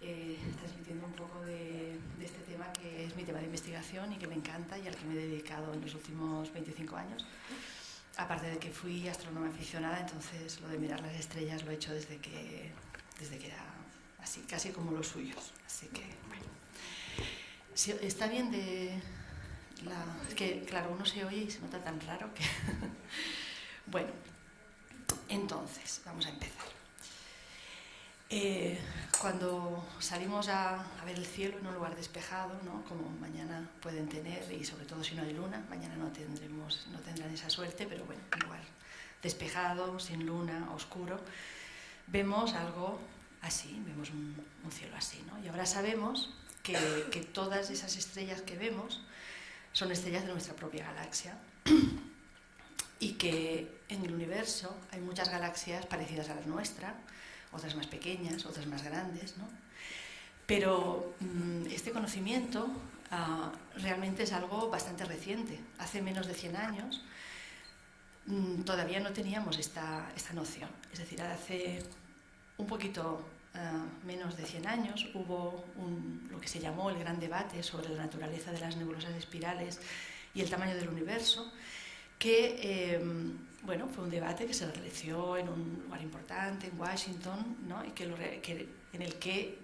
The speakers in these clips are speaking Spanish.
eh, transmitiendo un poco de, este tema que es mi tema de investigación y que me encanta y al que me he dedicado en los últimos 25 años. Aparte de que fui astrónoma aficionada, entonces lo de mirar las estrellas lo he hecho desde que, desde que era así, casi como los suyos. Así que, bueno. está bien de... Es que, claro, uno se oye y se nota tan raro que... bueno, entonces, vamos a empezar. Eh, cuando salimos a, ver el cielo en un lugar despejado, ¿no? como mañana pueden tener, y sobre todo si no hay luna, mañana no, tendremos, no tendrán esa suerte, pero bueno, igual, despejado, sin luna, oscuro, vemos algo así, vemos un, cielo así. ¿no? Y ahora sabemos que, que todas esas estrellas que vemos son estrellas de nuestra propia galaxia y que en el universo hay muchas galaxias parecidas a la nuestra, otras más pequeñas, otras más grandes, ¿no? Pero mm, este conocimiento ah, realmente es algo bastante reciente. Hace menos de 100 años mm, todavía no teníamos esta, esta, noción. Es decir, hace un poquito ah, menos de 100 años hubo lo que se llamó el gran debate sobre la naturaleza de las nebulosas espirales y el tamaño del universo, que em, bueno, fue un debate que se realizó en un lugar importante, en Washington, ¿no? y que, en el que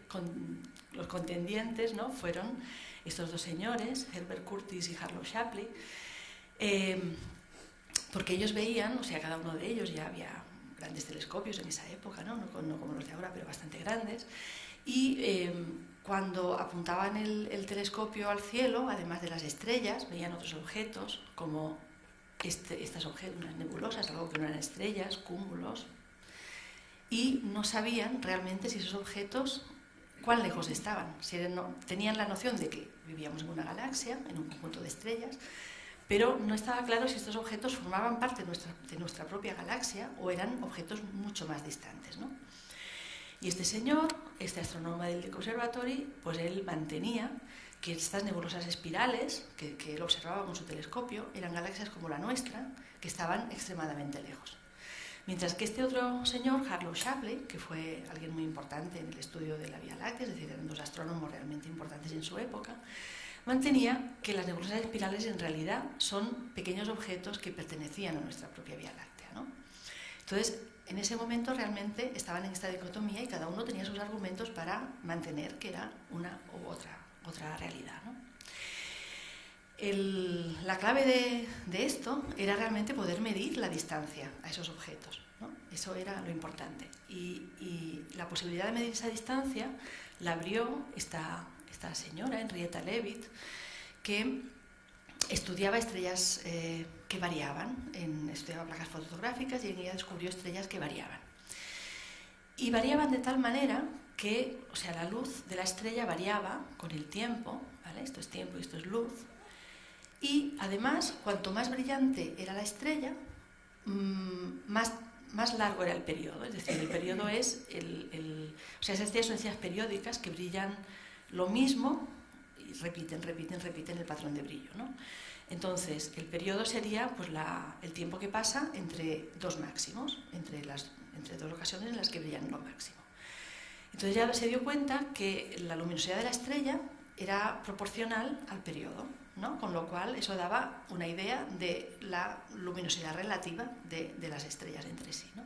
los contendientes ¿no? fueron estos dos señores, Herbert Curtis y Harlow Shapley, em, porque ellos veían, o sea, cada uno de ellos ya había grandes telescopios en esa época, no, no, como los de ahora, pero bastante grandes, y em, cuando apuntaban el telescopio al cielo, además de las estrellas, veían otros objetos como este, estas objetos, unas nebulosas, algo que no eran estrellas, cúmulos, y no sabían realmente si esos objetos, cuán lejos estaban. Si no, tenían la noción de que vivíamos en una galaxia, en un conjunto de estrellas, pero no estaba claro si estos objetos formaban parte de nuestra, de nuestra propia galaxia o eran objetos mucho más distantes. ¿no? Y este señor, este astrónomo del Observatory, pues él mantenía que estas nebulosas espirales, que, él observaba con su telescopio, eran galaxias como la nuestra, que estaban extremadamente lejos. Mientras que este otro señor, Harlow Shapley, que fue alguien muy importante en el estudio de la Vía Láctea, es decir, eran dos astrónomos realmente importantes en su época, mantenía que las nebulosas espirales en realidad son pequeños objetos que pertenecían a nuestra propia Vía Láctea. ¿no? Entonces, en ese momento realmente estaban en esta dicotomía y cada uno tenía sus argumentos para mantener que era una u otra otra realidad. la clave de, esto era realmente poder medir la distancia a esos objetos. Eso era lo importante. Y, la posibilidad de medir esa distancia la abrió esta, señora, Henrietta Leavitt, que estudiaba estrellas eh, que variaban, en, estudiaba placas fotográficas y ella descubrió estrellas que variaban. Y variaban de tal manera que, o sea, la luz de la estrella variaba con el tiempo, ¿vale? Esto es tiempo y esto es luz. Y además, cuanto más brillante era la estrella, mm, más, más largo era el periodo. Es decir, el periodo es el, o sea, esas estrellas son periódicas que brillan lo mismo y repiten, repiten, repiten el patrón de brillo, ¿no? Entonces, el periodo sería pues, la, el tiempo que pasa entre dos máximos, entre, las, entre dos ocasiones en las que brillan lo máximo. Entonces ya se dio cuenta que la luminosidad de la estrella era proporcional al periodo, ¿no? con lo cual eso daba una idea de la luminosidad relativa de, las estrellas entre sí. ¿no?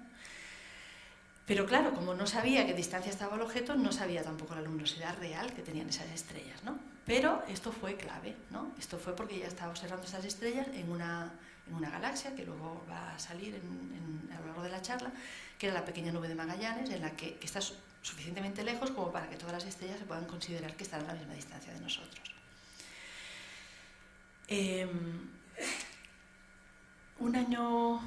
Pero claro, como no sabía qué distancia estaba el objeto, no sabía tampoco la luminosidad real que tenían esas estrellas. ¿no? Pero esto fue clave, ¿no? esto fue porque ya estaba observando estas estrellas en una, en una galaxia que luego va a salir en, a lo largo de la charla, que era la pequeña nube de Magallanes, en la que, que está suficientemente lejos como para que todas las estrellas se puedan considerar que están a la misma distancia de nosotros. Em, un, año,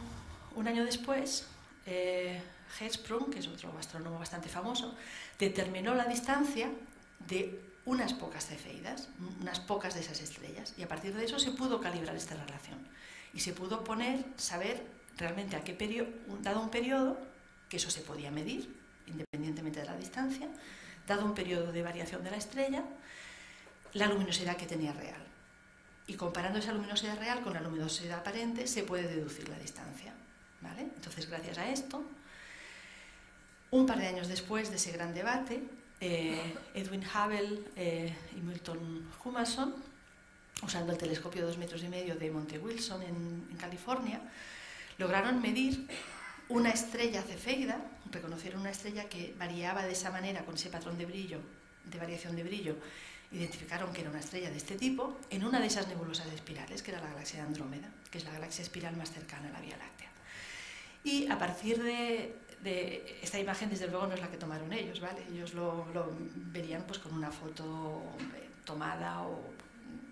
un año después, eh, Hertzsprung, que es otro astrónomo bastante famoso, determinó la distancia de unas pocas cefeidas, unas pocas de esas estrellas, y a partir de eso se pudo calibrar esta relación y se pudo poner, saber realmente a qué periodo, dado un periodo, que eso se podía medir, independientemente de la distancia, dado un periodo de variación de la estrella, la luminosidad que tenía real. Y comparando esa luminosidad real con la luminosidad aparente, se puede deducir la distancia. ¿vale? Entonces, gracias a esto, un par de años después de ese gran debate, eh, Edwin Hubble eh, y Milton Humason, usando el telescopio de dos metros y medio de Monte Wilson en, California, lograron medir una estrella cefeida, reconocieron una estrella que variaba de esa manera, con ese patrón de brillo, de variación de brillo, identificaron que era una estrella de este tipo en una de esas nebulosas espirales, que era la galaxia de Andrómeda, que es la galaxia espiral más cercana a la Vía Láctea. Y a partir de, esta imagen, desde luego, no es la que tomaron ellos, ¿vale? Ellos lo, verían pues, con una foto tomada o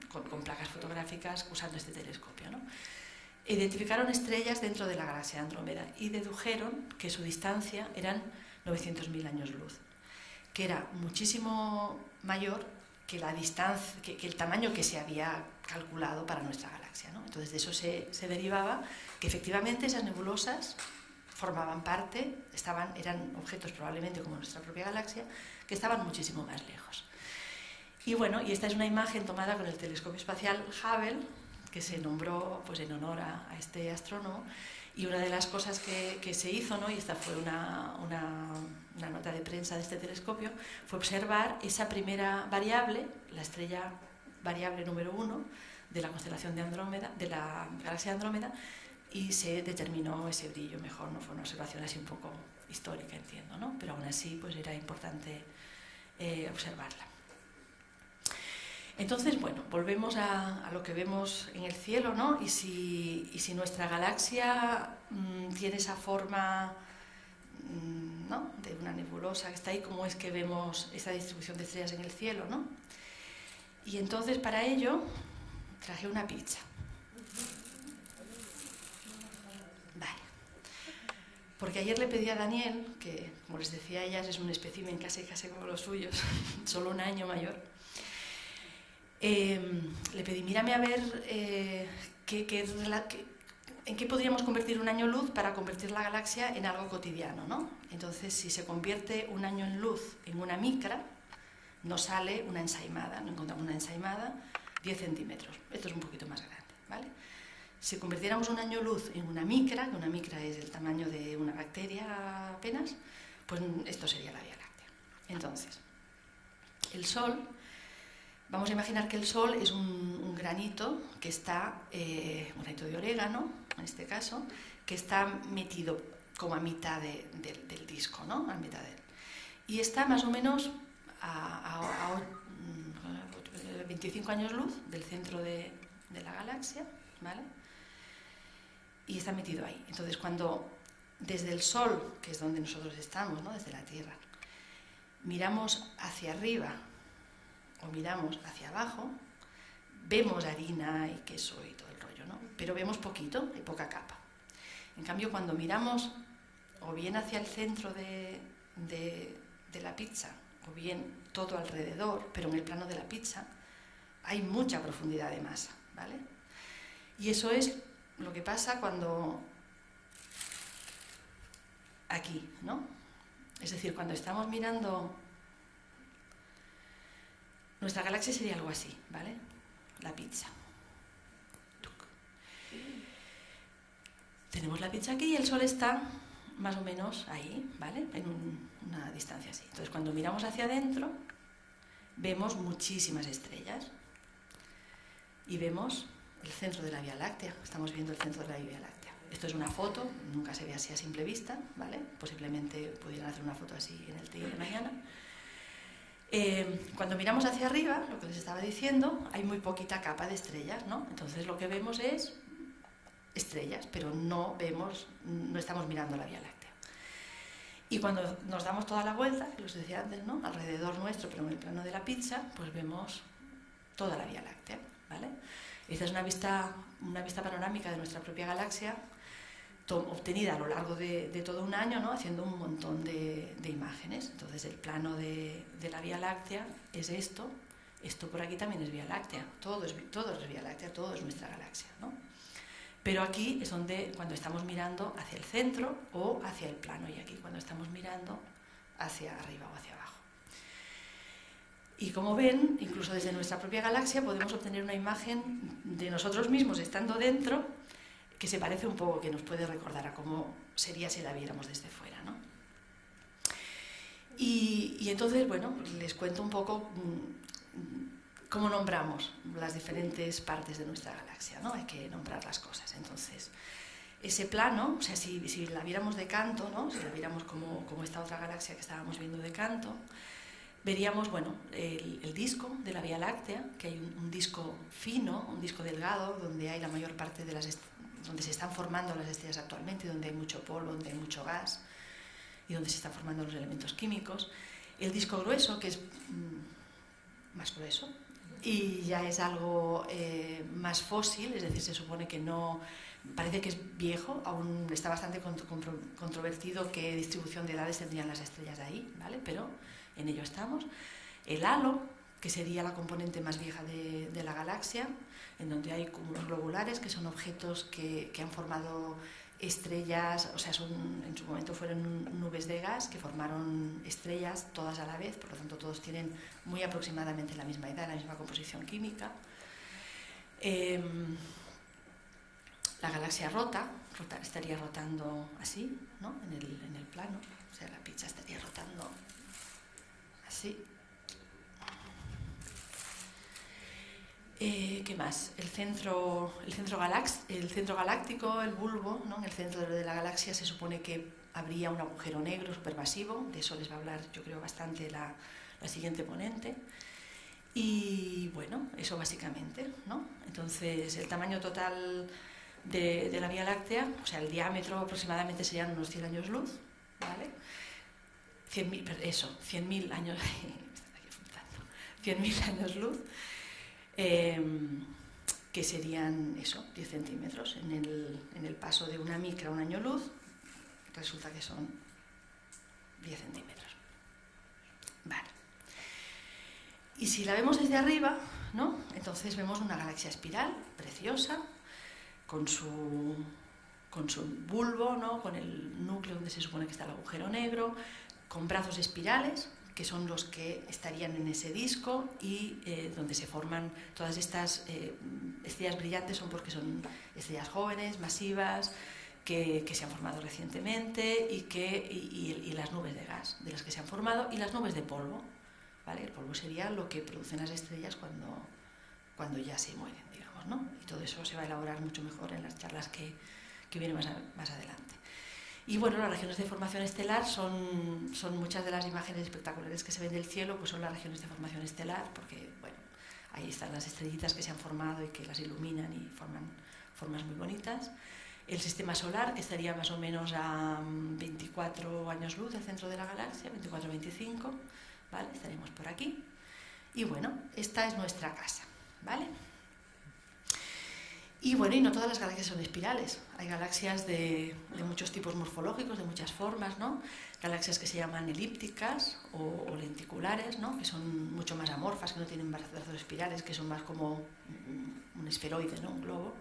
con, placas fotográficas usando este telescopio. ¿no? Identificaron estrellas dentro de la galaxia Andrómeda y dedujeron que su distancia eran 900.000 años luz, que era muchísimo mayor que, la distancia, que, el tamaño que se había calculado para nuestra galaxia. ¿no? Entonces de eso se, se derivaba que efectivamente esas nebulosas formaban parte, estaban, eran objetos probablemente como nuestra propia galaxia, que estaban muchísimo más lejos. Y bueno, y esta es una imagen tomada con el telescopio espacial Hubble, que se nombró pues, en honor a, este astrónomo, y una de las cosas que, que se hizo, ¿no? y esta fue una, una, nota de prensa de este telescopio, fue observar esa primera variable, la estrella variable número uno de la constelación de Andrómeda, de la galaxia Andrómeda, y se determinó ese brillo mejor, no fue una observación así un poco histórica, entiendo, ¿no? pero aún así pues era importante eh, observarla. Entonces, bueno, volvemos a, lo que vemos en el cielo, ¿no? Y si, nuestra galaxia mm, tiene esa forma mm, ¿no? de una nebulosa que está ahí, ¿cómo es que vemos esa distribución de estrellas en el cielo, ¿no? Y entonces para ello traje una pizza. Porque ayer le pedí a Daniel, que como les decía ella es un espécimen casi casi como los suyos, solo un año mayor, em, le pedí, mírame a ver eh, en qué podríamos convertir un año luz para convertir la galaxia en algo cotidiano. ¿no? Entonces, si se convierte un año en luz en una micra, nos sale una ensaimada, no encontramos una ensaimada 10 centímetros. Esto es un poquito más grande. ¿vale? Si convirtiéramos un año luz en una micra, que una micra es el tamaño de una bacteria apenas, pues esto sería la Vía Láctea. Entonces, el Sol, vamos a imaginar que el Sol es un, granito que está, eh, un granito de orégano, en este caso, que está metido como a mitad del disco, ¿no? A mitad de, y está más o menos a, 25 años luz del centro de, de la galaxia, ¿vale? y está metido ahí. Entonces, cuando desde el Sol, que es donde nosotros estamos, ¿no? desde la Tierra, miramos hacia arriba o miramos hacia abajo, vemos harina y queso y todo el rollo, ¿no? pero vemos poquito y poca capa. En cambio, cuando miramos o bien hacia el centro de, de la pizza o bien todo alrededor, pero en el plano de la pizza, hay mucha profundidad de masa, ¿vale? Y eso es lo que pasa cuando aquí, ¿no? Es decir, cuando estamos mirando nuestra galaxia sería algo así, ¿vale? La pizza. Tenemos la pizza aquí y el Sol está más o menos ahí, ¿vale? En una distancia así. Entonces, cuando miramos hacia adentro, vemos muchísimas estrellas y vemos el centro de la Vía Láctea. Estamos viendo el centro de la Vía Láctea. Esto es una foto, nunca se ve así a simple vista, ¿vale? Posiblemente pudieran hacer una foto así en el día de mañana. Eh, cuando miramos hacia arriba, lo que les estaba diciendo, hay muy poquita capa de estrellas, ¿no? Entonces lo que vemos es estrellas, pero no vemos, no estamos mirando la Vía Láctea. Y cuando nos damos toda la vuelta, que os decía antes, ¿no? Alrededor nuestro, pero en el plano de la pizza, pues vemos toda la Vía Láctea, ¿vale? Esta es una vista, una vista panorámica de nuestra propia galaxia, obtenida a lo largo de, todo un año, ¿no? haciendo un montón de, imágenes. Entonces, el plano de, la Vía Láctea es esto, esto por aquí también es Vía Láctea, todo es, Vía Láctea, todo es nuestra galaxia. Pero aquí es donde, cuando estamos mirando hacia el centro o hacia el plano, y aquí cuando estamos mirando hacia arriba o hacia abajo. Y como ven, incluso desde nuestra propia galaxia podemos obtener una imagen de nosotros mismos estando dentro que se parece un poco, que nos puede recordar a cómo sería si la viéramos desde fuera. ¿no? Y, y, entonces, bueno, les cuento un poco mm, cómo nombramos las diferentes partes de nuestra galaxia, ¿no? Hay que nombrar las cosas. Entonces, ese plano, o sea, si, si la viéramos de canto, ¿no? Si la viéramos como, como esta otra galaxia que estábamos viendo de canto, veríamos bueno, el, disco de la Vía Láctea, que hay un, disco fino, un disco delgado, donde hay la mayor parte de las donde se están formando las estrellas actualmente, donde hay mucho polvo, donde hay mucho gas y donde se están formando los elementos químicos. El disco grueso, que es mm, más grueso, y ya es algo eh, más fósil, es decir, se supone que no, parece que es viejo, aún está bastante controvertido qué distribución de edades tendrían las estrellas de ahí, ¿vale? Pero en ello estamos. El halo, que sería la componente más vieja de, la galaxia, en donde hay cúmulos globulares, que son objetos que, han formado estrellas, o sea, son, en su momento fueron nubes de gas que formaron estrellas todas a la vez, por lo tanto todos tienen muy aproximadamente la misma edad, la misma composición química. Em, la galaxia rota, estaría rotando así, ¿no? en, el, en el plano, o sea, la pizza estaría rotando Sí. Eh, ¿Qué más? El centro, el, centro el centro galáctico, el bulbo, ¿no? en el centro de la galaxia se supone que habría un agujero negro supermasivo, de eso les va a hablar yo creo bastante la, siguiente ponente. Y bueno, eso básicamente, ¿no? Entonces el tamaño total de, de la Vía Láctea, o sea, el diámetro aproximadamente serían unos 100 años luz, ¿vale? 100.000, eso, 100.000 años, 100.000 años luz, em, que serían eso, 10 centímetros. En el, en el, paso de una micra a un año luz, resulta que son 10 centímetros. Vale. Y si la vemos desde arriba, ¿no? entonces vemos una galaxia espiral preciosa, con su, con su bulbo, ¿no? con el núcleo donde se supone que está el agujero negro, con brazos espirales, que son los que estarían en ese disco y eh, donde se forman todas estas eh, estrellas brillantes son porque son estrellas jóvenes, masivas, que, se han formado recientemente y, que, y, las nubes de gas de las que se han formado y las nubes de polvo. ¿vale? El polvo sería lo que producen las estrellas cuando, cuando ya se mueren, digamos. ¿no? Y todo eso se va a elaborar mucho mejor en las charlas que, que vienen más, más adelante. Y bueno, las regiones de formación estelar son, muchas de las imágenes espectaculares que se ven del cielo, pues son las regiones de formación estelar, porque bueno, ahí están las estrellitas que se han formado y que las iluminan y forman formas muy bonitas. El sistema solar, que estaría más o menos a 24 años luz del centro de la galaxia, 24-25, ¿vale? Estaremos por aquí. Y bueno, esta es nuestra casa, ¿vale? Y bueno, y no todas las galaxias son espirales. Hay galaxias de, muchos tipos morfológicos, de muchas formas, ¿no? Galaxias que se llaman elípticas o, lenticulares, ¿no? Que son mucho más amorfas, que no tienen brazos espirales, que son más como un esferoide, ¿no? Un globo.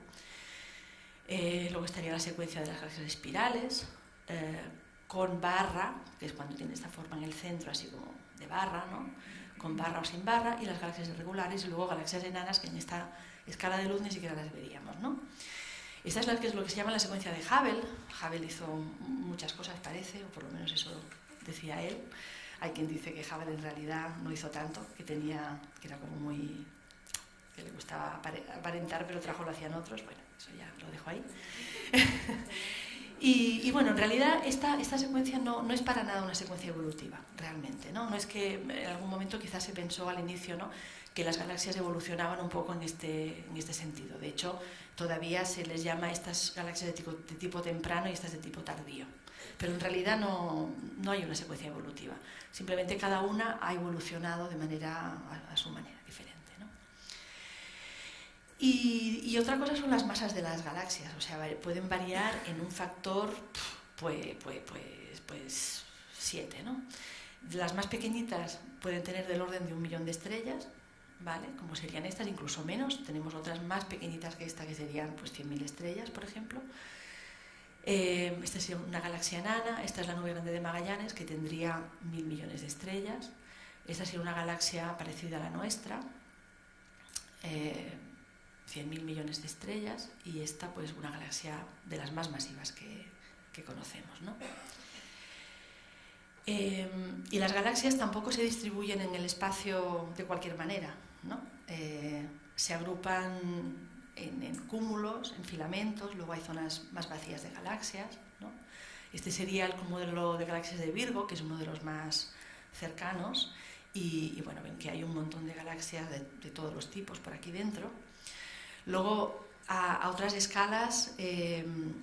Eh, luego estaría la secuencia de las galaxias espirales, eh, con barra, que es cuando tiene esta forma en el centro, así como de barra, ¿no? Con barra o sin barra, y las galaxias irregulares, y luego galaxias enanas, que en esta escala de luz ni siquiera las veríamos. ¿no? Esta es, la, que es lo que se llama la secuencia de Hubble. Hubble hizo muchas cosas, parece, o por lo menos eso decía él. Hay quien dice que Hubble en realidad no hizo tanto, que tenía, que era como muy, que le gustaba aparentar, pero trabajo lo hacían otros. Bueno, eso ya lo dejo ahí. Y, bueno, en realidad esta, secuencia no, es para nada una secuencia evolutiva, realmente. ¿no? no es que en algún momento quizás se pensó al inicio ¿no? que las galaxias evolucionaban un poco en este, este sentido. De hecho, todavía se les llama a estas galaxias de tipo, temprano y estas de tipo tardío. Pero en realidad no, no, hay una secuencia evolutiva. Simplemente cada una ha evolucionado de manera a, su manera. Y, y, otra cosa son las masas de las galaxias. O sea, pueden variar en un factor, pues, pues, pues, pues siete. ¿no? Las más pequeñitas pueden tener del orden de un millón de estrellas ¿vale? Como serían estas, incluso menos. Tenemos otras más pequeñitas que esta, que serían pues 100.000 estrellas, por ejemplo. Eh, esta sería una galaxia enana, esta es la nube grande de Magallanes, que tendría mil millones de estrellas. Esta sería una galaxia parecida a la nuestra, eh, 100.000 millones de estrellas, y esta pues una galaxia de las más masivas que, conocemos. ¿no? Em, y las galaxias tampoco se distribuyen en el espacio de cualquier manera, ¿no? Eh, se agrupan en, cúmulos, en filamentos, luego hay zonas más vacías de galaxias. ¿no? Este sería el modelo de galaxias de Virgo, que es uno de los más cercanos, y, bueno, ven que hay un montón de galaxias de, todos los tipos por aquí dentro. Luego, a, otras escalas, em,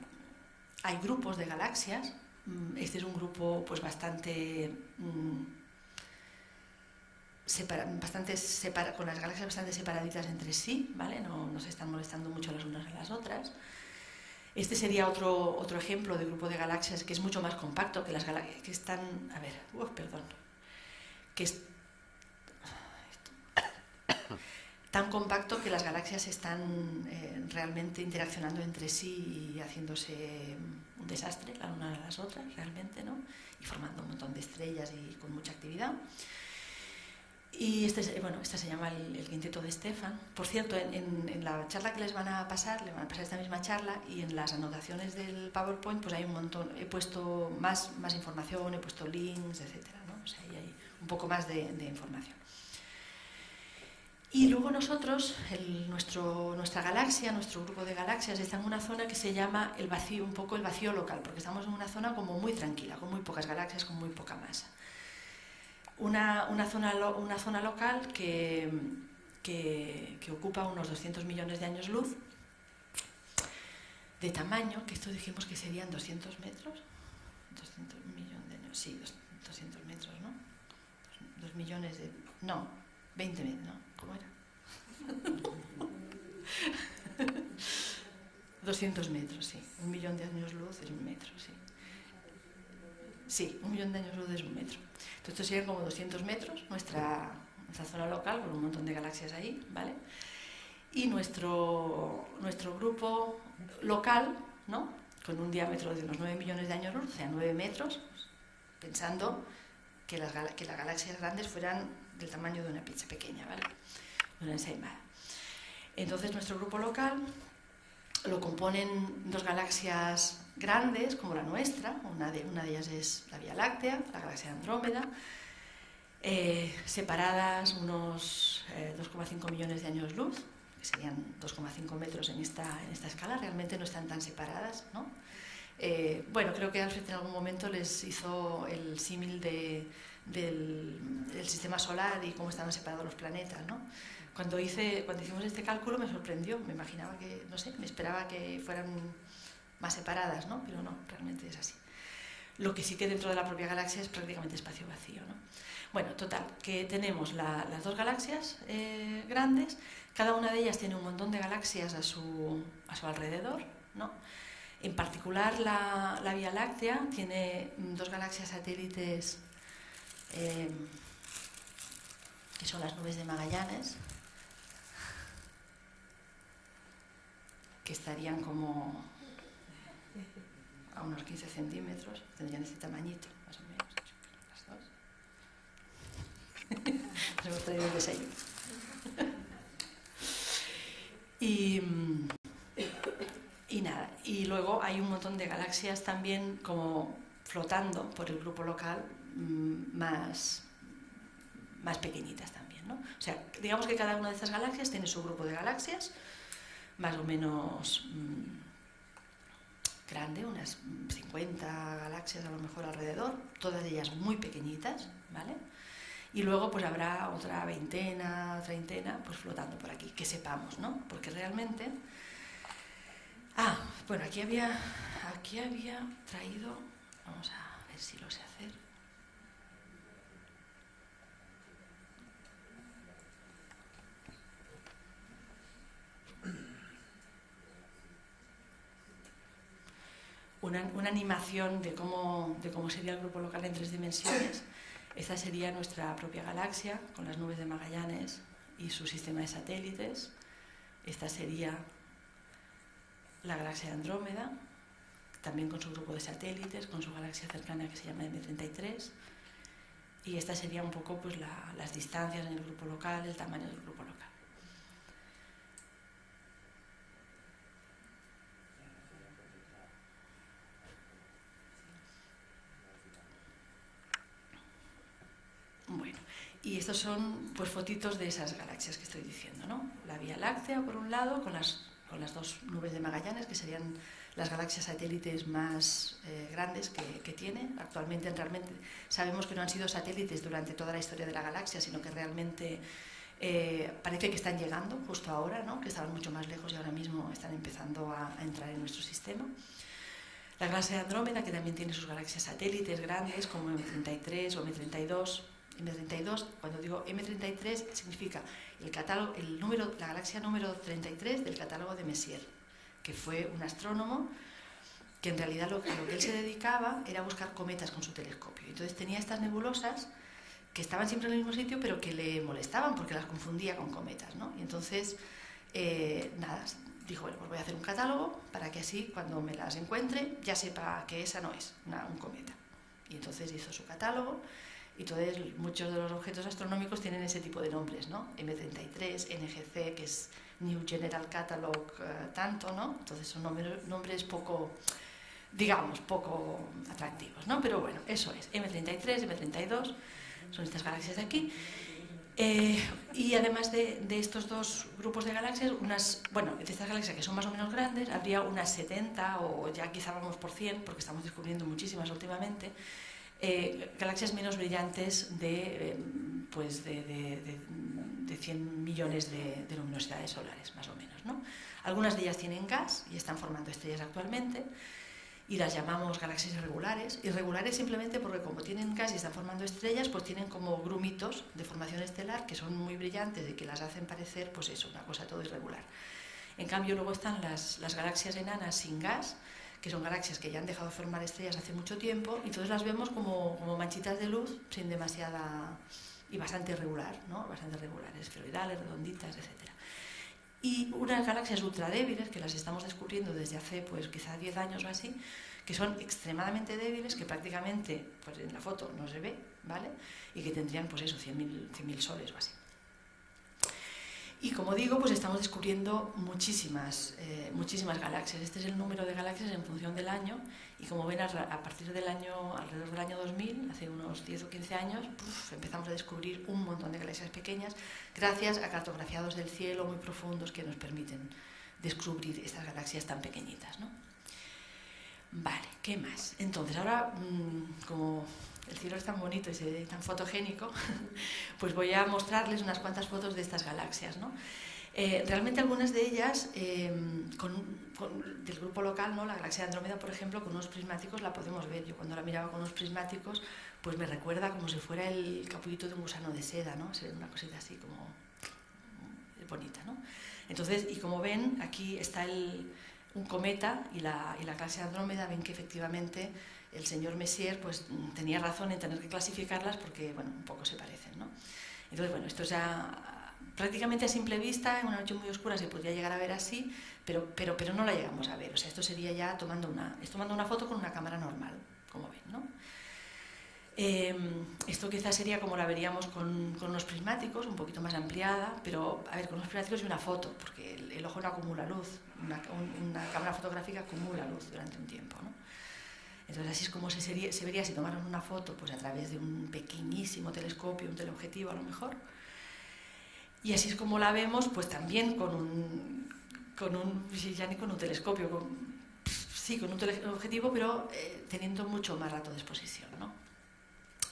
hay grupos de galaxias, Mm, este es un grupo pues bastante mm, bastante con las galaxias bastante separaditas entre sí, ¿vale? No, se están molestando mucho las unas a las otras. Este sería otro, otro ejemplo de grupo de galaxias que es mucho más compacto que las galaxias que están, a ver, perdón, que tan compacto que las galaxias están eh, realmente interaccionando entre sí y haciéndose un desastre la una a las otras, realmente, ¿no? Y formando un montón de estrellas y con mucha actividad. Y este, bueno, esta se llama el, quinteto de Stefan. Por cierto, en, la charla que les van a pasar, le van a pasar esta misma charla y en las anotaciones del PowerPoint pues hay un montón, he puesto más, más información, he puesto links, etcétera, ¿no? O sea, ahí hay un poco más de información. Y luego nosotros, nuestro, nuestra galaxia, nuestro grupo de galaxias, está en una zona que se llama el vacío, un poco el vacío local, porque estamos en una zona como muy tranquila, con muy pocas galaxias, con muy poca masa. Una, una, zona, una zona local que, que, que, ocupa unos 200 millones de años luz, de tamaño, que esto dijimos que serían 200 metros, 200 millones de años, sí, 200 metros, ¿no? 2 millones de... no, 20 metros, ¿no? ¿Cómo era? 200 metros, sí. Un millón de años luz es un metro, sí. Sí, un millón de años luz es un metro. Entonces, esto serían como 200 metros, nuestra, nuestra zona local, con un montón de galaxias ahí, ¿vale? Y nuestro, nuestro grupo local, ¿no? Con un diámetro de unos 9 millones de años luz, o sea, 9 metros, pensando que las, que las galaxias grandes fueran del tamaño de una pizza pequeña, ¿vale? Una ensaimada. Entonces nuestro grupo local lo componen dos galaxias grandes como la nuestra, una de, ellas es la Vía Láctea, la galaxia Andrómeda, eh, separadas unos 2,5 eh, millones de años luz, que serían 2,5 metros en esta, escala, realmente no están tan separadas. ¿no? Eh, bueno, creo que Alfred en algún momento les hizo el símil de del, sistema solar y cómo estaban separados los planetas. ¿no? Cuando, hice, cuando hicimos este cálculo me sorprendió, me imaginaba que, no sé, me esperaba que fueran más separadas, ¿no? pero no, realmente es así. Lo que sí que dentro de la propia galaxia es prácticamente espacio vacío. ¿no? Bueno, total, que tenemos las dos galaxias eh, grandes, cada una de ellas tiene un montón de galaxias a su, a su alrededor, ¿no? En particular la, la Vía Láctea tiene dos galaxias satélites eh, que son las nubes de Magallanes, que estarían como a unos 15 centímetros, tendrían este tamañito, más o menos, las dos. Nos hemos traído y, y nada, y luego hay un montón de galaxias también como flotando por el grupo local Mm, más, más pequeñitas también. ¿no? O sea, digamos que cada una de estas galaxias tiene su grupo de galaxias, más o menos mmm, grande, unas 50 galaxias a lo mejor alrededor, todas ellas muy pequeñitas, ¿vale? Y luego pues habrá otra veintena, treintena, pues flotando por aquí, que sepamos, ¿no? Porque realmente... Ah, bueno, aquí había, aquí había traído, vamos a ver si lo sé hacer. Una, animación de cómo, sería el grupo local en tres dimensiones. Esta sería nuestra propia galaxia, con las nubes de Magallanes y su sistema de satélites. Esta sería la galaxia de Andrómeda, también con su grupo de satélites, con su galaxia cercana que se llama M33. Y esta sería un poco pues, las distancias en el grupo local, el tamaño del grupo local. y estos son pues fotitos de esas galaxias que estoy diciendo, ¿no? La Vía Láctea por un lado, con las, con las dos nubes de Magallanes, que serían las galaxias satélites más eh, grandes que, que, tiene. Actualmente realmente sabemos que no han sido satélites durante toda la historia de la galaxia, sino que realmente eh, parece que están llegando justo ahora, ¿no? que estaban mucho más lejos y ahora mismo están empezando a, a entrar en nuestro sistema. La galaxia de Andrómeda, que también tiene sus galaxias satélites grandes, como M33 o M32, M32, cuando digo M33 significa el, catálogo, el número, la galaxia número 33 del catálogo de Messier, que fue un astrónomo que en realidad lo, lo, que él se dedicaba era buscar cometas con su telescopio. Entonces tenía estas nebulosas que estaban siempre en el mismo sitio, pero que le molestaban porque las confundía con cometas. ¿no? Y entonces, eh, nada, dijo, bueno, pues voy a hacer un catálogo para que así cuando me las encuentre ya sepa que esa no es una, un cometa. Y entonces hizo su catálogo y entonces muchos de los objetos astronómicos tienen ese tipo de nombres, ¿no? M33, NGC, que es New General Catalog, uh, tanto, ¿no? Entonces son nombres, nombres poco, digamos, poco atractivos, ¿no? Pero bueno, eso es, M33, M32, son estas galaxias de aquí. Eh, y además de, de, estos dos grupos de galaxias, unas, bueno, de estas galaxias que son más o menos grandes, habría unas 70 o ya quizá vamos por 100, porque estamos descubriendo muchísimas últimamente, eh, galaxias menos brillantes de, eh, pues de, de, de 100 millones de, luminosidades solares, más o menos. ¿no? Algunas de ellas tienen gas y están formando estrellas actualmente y las llamamos galaxias irregulares. Irregulares simplemente porque como tienen gas y están formando estrellas, pues tienen como grumitos de formación estelar que son muy brillantes y que las hacen parecer, pues eso, una cosa todo irregular. En cambio luego están las, las galaxias enanas sin gas, que son galaxias que ya han dejado de formar estrellas hace mucho tiempo, y entonces las vemos como, como manchitas de luz sin demasiada... y bastante regular, ¿no? Bastante regulares, esferoidales, redonditas, etc. Y unas galaxias ultra débiles, que las estamos descubriendo desde hace pues quizá 10 años o así, que son extremadamente débiles, que prácticamente pues en la foto no se ve, ¿vale? Y que tendrían pues eso, 100.000 100 soles o así. Y como digo, pues estamos descubriendo muchísimas, eh, muchísimas galaxias. Este es el número de galaxias en función del año. Y como ven, a partir del año, alrededor del año 2000, hace unos 10 o 15 años, empezamos a descubrir un montón de galaxias pequeñas gracias a cartografiados del cielo muy profundos que nos permiten descubrir estas galaxias tan pequeñitas. ¿no? Vale, ¿qué más? Entonces, ahora, mmm, como el cielo es tan bonito y tan fotogénico, pues voy a mostrarles unas cuantas fotos de estas galaxias. ¿no? Eh, realmente algunas de ellas, con, del grupo local, ¿no? la galaxia Andrómeda, por ejemplo, con unos prismáticos la podemos ver. Yo cuando la miraba con unos prismáticos, pues me recuerda como si fuera el capullito de un gusano de seda, ¿no? una cosita así como bonita. ¿no? Entonces, y como ven, aquí está el, un cometa y la, y la de Andrómeda, ven que efectivamente el señor Messier pues, tenía razón en tener que clasificarlas porque bueno, un poco se parecen. ¿no? Entonces, bueno, esto ya prácticamente a simple vista, en una noche muy oscura se podría llegar a ver así, pero, pero, pero no la llegamos a ver. O sea, esto sería ya tomando una, es tomando una foto con una cámara normal, como ven. ¿no? Eh, esto quizás sería como la veríamos con, con, unos prismáticos, un poquito más ampliada, pero a ver, con unos prismáticos y una foto, porque el, el ojo no acumula luz, una, una, cámara fotográfica acumula luz durante un tiempo. ¿no? Entonces así es como se, sería, se vería si tomaran una foto pues, a través de un pequeñísimo telescopio, un teleobjetivo a lo mejor. Y así es como la vemos pues también con un, con un ya ni con un telescopio, con, sí, con un teleobjetivo, pero eh, teniendo mucho más rato de exposición. ¿no?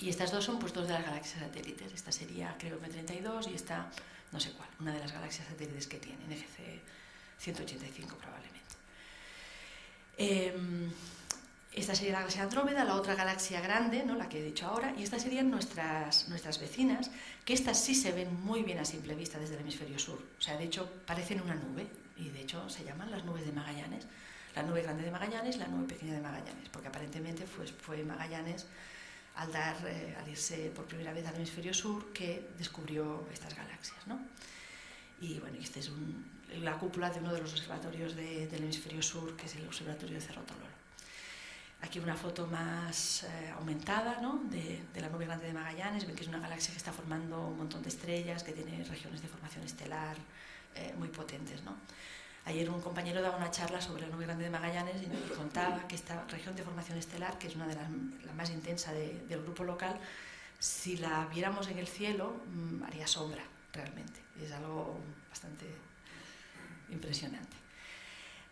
Y estas dos son pues dos de las galaxias satélites. Esta sería creo M32 y esta no sé cuál, una de las galaxias satélites que tiene, NGC 185 probablemente. Eh, esta sería la galaxia Andrómeda, la otra galaxia grande, ¿no? la que he dicho ahora, y estas serían nuestras, nuestras vecinas, que estas sí se ven muy bien a simple vista desde el hemisferio sur. O sea, de hecho, parecen una nube, y de hecho se llaman las nubes de Magallanes. La nube grande de Magallanes, la nube pequeña de Magallanes, porque aparentemente pues, fue Magallanes, al, dar, eh, al irse por primera vez al hemisferio sur, que descubrió estas galaxias. ¿no? Y bueno, esta es un, la cúpula de uno de los observatorios de, del hemisferio sur, que es el Observatorio de Cerro Tololo. Aquí una foto más eh, aumentada ¿no? de, de, la nube grande de Magallanes. Ven que es una galaxia que está formando un montón de estrellas, que tiene regiones de formación estelar eh, muy potentes. ¿no? Ayer un compañero daba una charla sobre la nube grande de Magallanes y nos contaba que esta región de formación estelar, que es una de las la más intensa de, del grupo local, si la viéramos en el cielo, mm, haría sombra, realmente. Es algo bastante impresionante.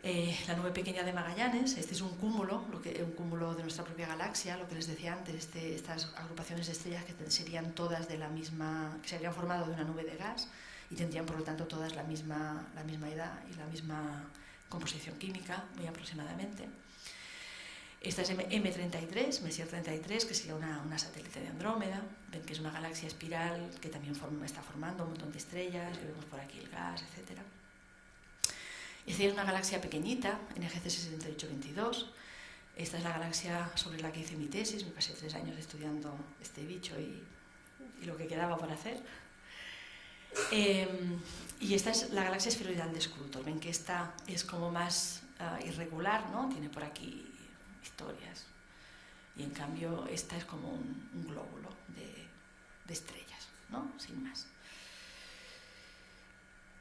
Eh, la nube pequeña de Magallanes, este es un cúmulo, un cúmulo de nuestra propia galaxia, lo que les decía antes, este, estas agrupaciones de estrellas que serían todas de la misma, que se habrían formado de una nube de gas y tendrían por lo tanto todas la misma, la misma edad y la misma composición química, muy aproximadamente. Esta es M33, Messier 33, que sería una, una, satélite de Andrómeda. Ven que es una galaxia espiral que también está formando un montón de estrellas, que vemos por aquí el gas, etc. Esta es una galaxia pequeñita, NGC 6822. Esta es la galaxia sobre la que hice mi tesis. Me pasé tres años estudiando este bicho y, y lo que quedaba por hacer. Eh, y esta es la galaxia esferoidal de Scrutor. Ven que esta es como más uh, irregular, ¿no? Tiene por aquí historias. Y en cambio esta es como un, un glóbulo de, estrellas, ¿no? Sin más.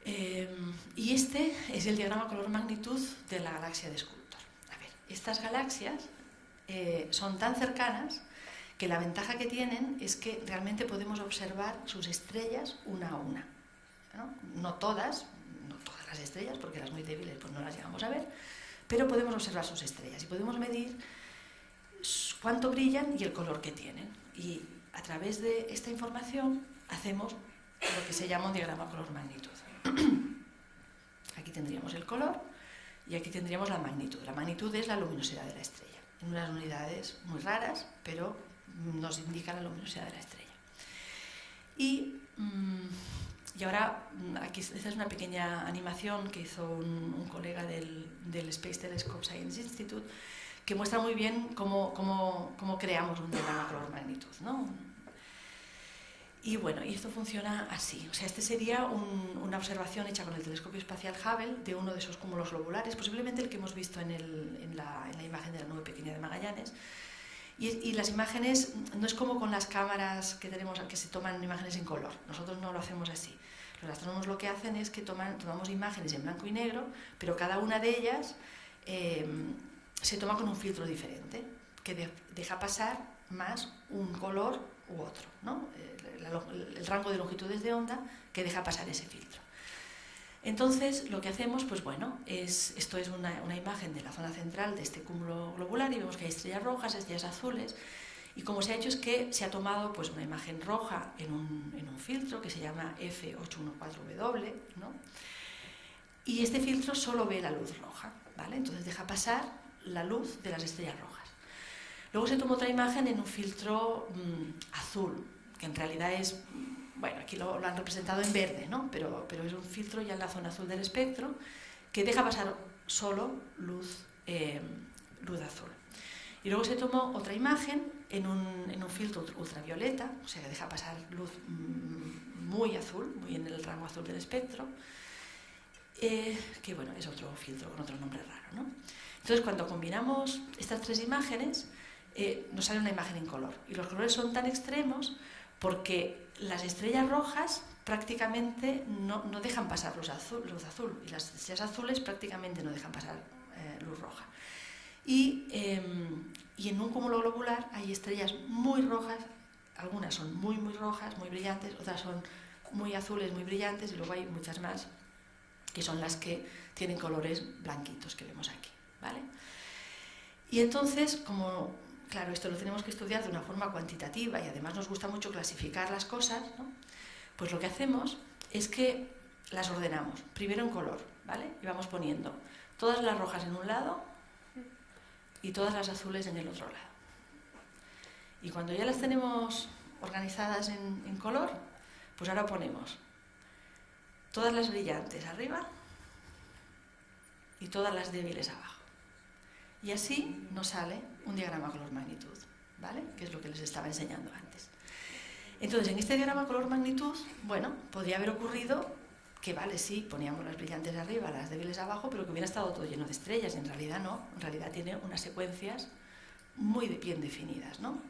Eh, y este es el diagrama color-magnitud de la galaxia de Sculptor. Estas galaxias eh, son tan cercanas que la ventaja que tienen es que realmente podemos observar sus estrellas una a una. ¿no? todas, no todas las estrellas, porque las muy débiles pues no las llegamos a ver, pero podemos observar sus estrellas y podemos medir cuánto brillan y el color que tienen. Y a través de esta información hacemos lo que se llama un diagrama color-magnitud. Aquí tendríamos el color y aquí tendríamos la magnitud. La magnitud es la luminosidad de la estrella, en unas unidades muy raras, pero nos indica la luminosidad de la estrella. Y, mm, y ahora, mm, aquí esta es una pequeña animación que hizo un, un colega del, del, Space Telescope Science Institute, que muestra muy bien cómo, cómo, cómo creamos un diagrama color-magnitud. ¿no? Y bueno, y esto funciona así. O sea, este sería un, una observación hecha con el telescopio espacial Hubble de uno de esos cúmulos globulares, posiblemente el que hemos visto en, el, en, la, en la imagen de la nube pequeña de Magallanes, y, las imágenes no es como con las cámaras que tenemos que se toman imágenes en color. Nosotros no lo hacemos así. Los astrónomos lo que hacen es que toman, tomamos imágenes en blanco y negro, pero cada una de ellas eh, se toma con un filtro diferente, que de, deja pasar más un color u otro, ¿no? el rango de longitudes de onda que deja pasar ese filtro. Entonces, lo que hacemos, pues bueno, es, esto es una, imagen de la zona central de este cúmulo globular y vemos que hay estrellas rojas, estrellas azules, y como se ha hecho es que se ha tomado pues, una imagen roja en un, filtro que se llama F814W, ¿no? y este filtro solo ve la luz roja, ¿vale? Entonces deja pasar la luz de las estrellas rojas. Luego se tomó otra imagen en un filtro mmm, azul, que en realidad es bueno, aquí lo, han representado en verde, ¿no? pero, pero es un filtro ya en la zona azul del espectro que deja pasar solo luz, eh, luz azul. Y luego se tomó otra imagen en un, en un, filtro ultravioleta, o sea, que deja pasar luz muy azul, muy en el rango azul del espectro, eh, que bueno, es otro filtro con otro nombre raro. ¿no? Entonces, cuando combinamos estas tres imágenes, eh, nos sale una imagen en color. Y los colores son tan extremos porque las estrellas rojas prácticamente no, no dejan pasar luz azul, luz azul, y las estrellas azules prácticamente no dejan pasar eh, luz roja. Y, eh, y, en un cúmulo globular hay estrellas muy rojas, algunas son muy, muy rojas, muy brillantes, otras son muy azules, muy brillantes, y luego hay muchas más que son las que tienen colores blanquitos que vemos aquí. ¿vale? Y entonces, como Claro, esto lo tenemos que estudiar de una forma cuantitativa y además nos gusta mucho clasificar las cosas, ¿no? Pues lo que hacemos es que las ordenamos, primero en color, ¿vale? Y vamos poniendo todas las rojas en un lado y todas las azules en el otro lado. Y cuando ya las tenemos organizadas en, en color, pues ahora ponemos todas las brillantes arriba y todas las débiles abajo. Y así nos sale un diagrama color-magnitud, ¿vale? Que es lo que les estaba enseñando antes. Entonces, en este diagrama color-magnitud, bueno, podría haber ocurrido que, vale, sí, poníamos las brillantes arriba, las débiles abajo, pero que hubiera estado todo lleno de estrellas, y en realidad no, en realidad tiene unas secuencias muy bien definidas, ¿no?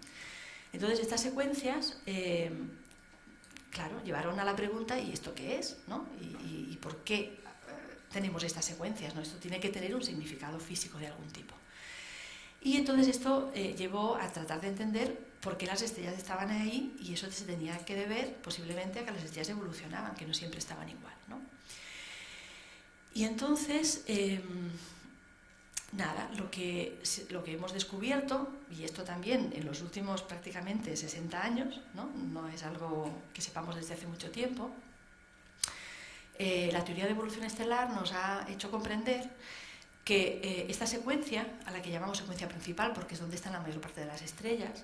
Entonces, estas secuencias, eh, claro, llevaron a la pregunta, ¿y esto qué es? ¿no? ¿Y, y, y por qué eh, tenemos estas secuencias? ¿no? Esto tiene que tener un significado físico de algún tipo. Y entonces esto eh, llevó a tratar de entender por qué las estrellas estaban ahí y eso se tenía que deber posiblemente a que las estrellas evolucionaban, que no siempre estaban igual. ¿no? Y entonces, em, nada, lo que, lo que hemos descubierto, y esto también en los últimos prácticamente 60 años, no, no es algo que sepamos desde hace mucho tiempo, eh, la teoría de evolución estelar nos ha hecho comprender que eh, esta secuencia, a la que llamamos secuencia principal, porque es donde están la mayor parte de las estrellas,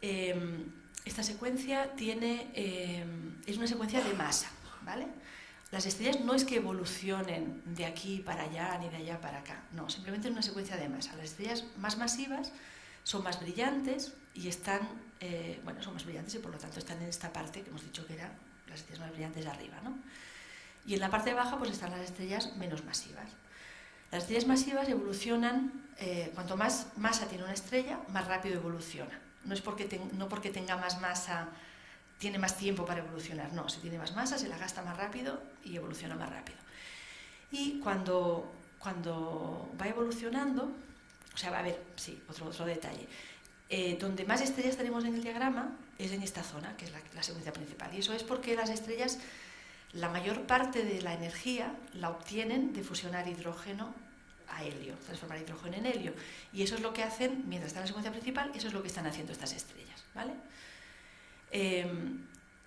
em, esta secuencia tiene, em, es una secuencia de masa. ¿vale? Las estrellas no es que evolucionen de aquí para allá ni de allá para acá, no, simplemente es una secuencia de masa. Las estrellas más masivas son más brillantes y están, eh, bueno, son más brillantes y por lo tanto están en esta parte que hemos dicho que eran las estrellas más brillantes de arriba, ¿no? Y en la parte baja pues están las estrellas menos masivas. Las estrellas masivas evolucionan, eh, cuanto más masa tiene una estrella, más rápido evoluciona. No es porque, no porque tenga más masa, tiene más tiempo para evolucionar, no, si tiene más masa se la gasta más rápido y evoluciona más rápido. Y cuando, cuando va evolucionando, o sea, a ver, sí, otro, otro detalle, eh, donde más estrellas tenemos en el diagrama es en esta zona, que es la, la secuencia principal. Y eso es porque las estrellas la mayor parte de la energía la obtienen de fusionar hidrógeno a helio, transformar hidrógeno en helio. Y eso es lo que hacen, mientras están en la secuencia principal, eso es lo que están haciendo estas estrellas. ¿vale? Em,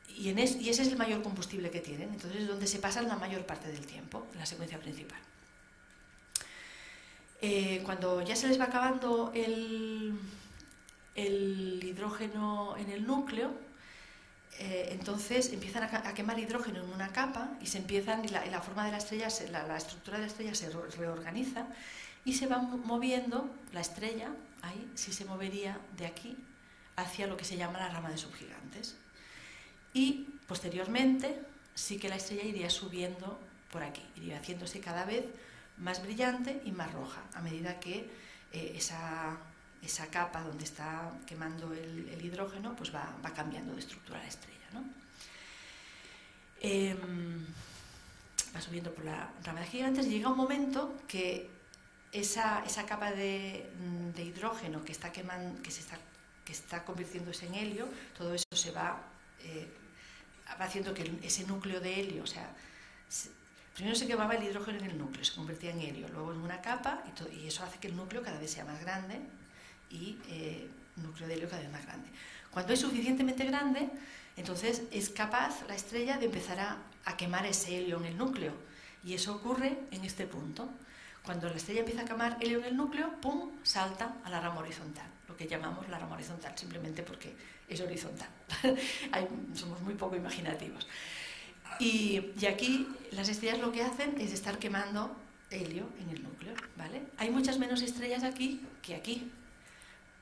y, ese es el mayor combustible que tienen, entonces es donde se pasan la mayor parte del tiempo, en la secuencia principal. Eh, cuando ya se les va acabando el hidrógeno en el núcleo, eh, entonces empiezan a, quemar hidrógeno en una capa y se empiezan, y la, forma de la estrella, la, estructura de la estrella se reorganiza y se va moviendo la estrella, ahí sí se movería de aquí hacia lo que se llama la rama de subgigantes. Y posteriormente sí que la estrella iría subiendo por aquí, iría haciéndose cada vez más brillante y más roja a medida que eh, esa esa capa donde está quemando el, hidrógeno pues va, cambiando de estructura la estrella. ¿no? Em, va subiendo por la rama de gigantes y llega un momento que esa, capa de, hidrógeno que está, quemando, que, se está, que está convirtiéndose en helio, todo eso se va, eh, haciendo que ese núcleo de helio, o sea, primero se quemaba el hidrógeno en el núcleo, se convertía en helio, luego en una capa y eso hace que el núcleo cada vez sea más grande y eh, núcleo de helio cada vez más grande. Cuando es suficientemente grande, entonces es capaz la estrella de empezar a, quemar ese helio en el núcleo. Y eso ocurre en este punto. Cuando la estrella empieza a quemar helio en el núcleo, ¡pum!, salta a la rama horizontal, lo que llamamos la rama horizontal, simplemente porque es horizontal. somos muy poco imaginativos. Y, y, aquí las estrellas lo que hacen es estar quemando helio en el núcleo, ¿vale? Hay muchas menos estrellas aquí que aquí,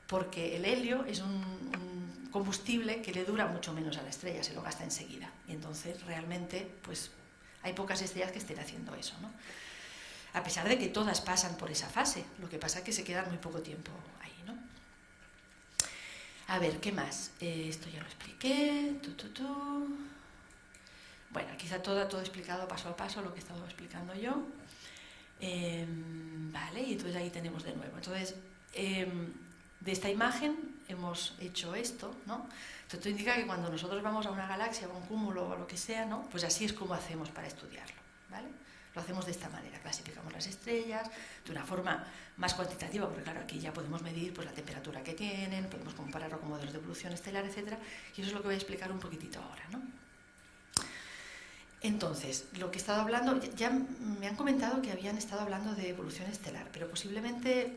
porque el helio es un, combustible que le dura mucho menos a la estrella, se lo gasta enseguida. Y entonces realmente pues, hay pocas estrellas que estén haciendo eso. ¿no? A pesar de que todas pasan por esa fase, lo que pasa es que se quedan muy poco tiempo ahí. ¿no? A ver, ¿qué más? Eh, esto ya lo expliqué. Bueno, quizá todo, todo explicado paso a paso lo que he estado explicando yo. Em, vale, y entonces ahí tenemos de nuevo. Entonces, em, de esta imagen hemos hecho esto, ¿no? Esto indica que cuando nosotros vamos a una galaxia o a un cúmulo o lo que sea, ¿no? Pues así es como hacemos para estudiarlo, ¿vale? Lo hacemos de esta manera, clasificamos las estrellas de una forma más cuantitativa, porque claro, aquí ya podemos medir pues, la temperatura que tienen, podemos compararlo con modelos de evolución estelar, etc. Y eso es lo que voy a explicar un poquitito ahora, ¿no? Entonces, lo que he estado hablando, ya me han comentado que habían estado hablando de evolución estelar, pero posiblemente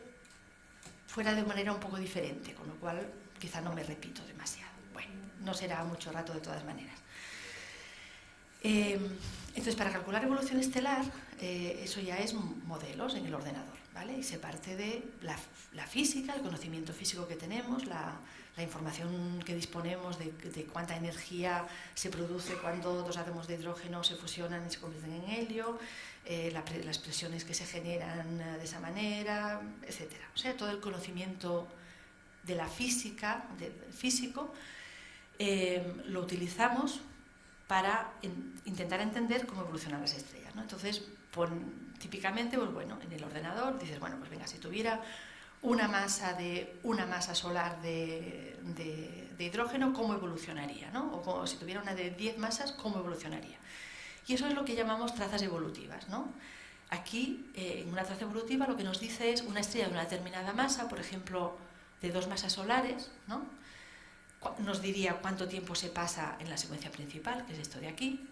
fuera de manera un poco diferente, con lo cual quizá no me repito demasiado. Bueno, no será mucho rato de todas maneras. Eh, entonces, para calcular evolución estelar, eh, eso ya es modelos en el ordenador, ¿vale? Y se parte de la, física, el conocimiento físico que tenemos, la, información que disponemos de, cuánta energía se produce cuando dos átomos de hidrógeno se fusionan y se convierten en helio, eh, las presiones que se generan de esa manera, etc. O sea, todo el conocimiento de la física, del físico, lo utilizamos para intentar entender cómo evolucionan las estrellas. Entonces, típicamente, pues bueno, en el ordenador dices, bueno, pues venga, si tuviera una masa, de, una masa solar de, hidrógeno, cómo evolucionaría, ¿no? o como, si tuviera una de 10 masas, cómo evolucionaría. Y eso es lo que llamamos trazas evolutivas. ¿no? Aquí, eh, en una traza evolutiva, lo que nos dice es una estrella de una determinada masa, por ejemplo, de dos masas solares, ¿no? nos diría cuánto tiempo se pasa en la secuencia principal, que es esto de aquí,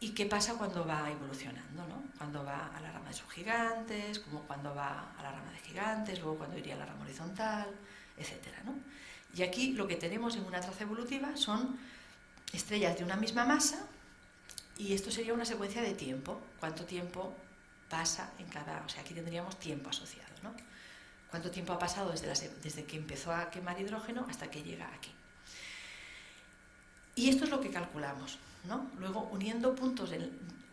y qué pasa cuando va evolucionando, ¿no? cuando va a la rama de subgigantes, como cuando va a la rama de gigantes, luego cuando iría a la rama horizontal, etc. ¿no? Y aquí lo que tenemos en una traza evolutiva son estrellas de una misma masa y esto sería una secuencia de tiempo, cuánto tiempo pasa en cada, o sea, aquí tendríamos tiempo asociado, ¿no? Cuánto tiempo ha pasado desde, desde que empezó a quemar hidrógeno hasta que llega aquí. Y esto es lo que calculamos. ¿No? Luego, uniendo puntos,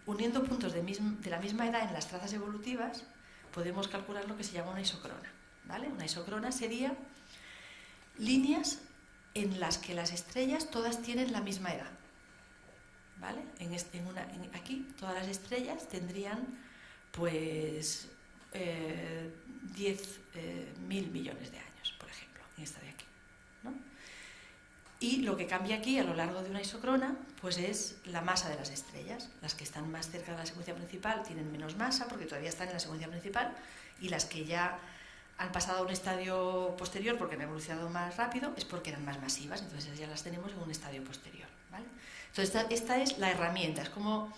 uniendo puntos de, de, la misma edad en las trazas evolutivas, podemos calcular lo que se llama una isocrona. ¿vale? Una isocrona sería líneas en las que las estrellas todas tienen la misma edad. ¿vale? En una, aquí todas las estrellas tendrían pues eh, 10 eh, mil millones de años, por ejemplo, en esta de. Y lo que cambia aquí a lo largo de una isocrona pues es la masa de las estrellas. Las que están más cerca de la secuencia principal tienen menos masa porque todavía están en la secuencia principal y las que ya han pasado a un estadio posterior porque han evolucionado más rápido es porque eran más masivas, entonces ya las tenemos en un estadio posterior. ¿vale? Entonces esta, es la herramienta, es como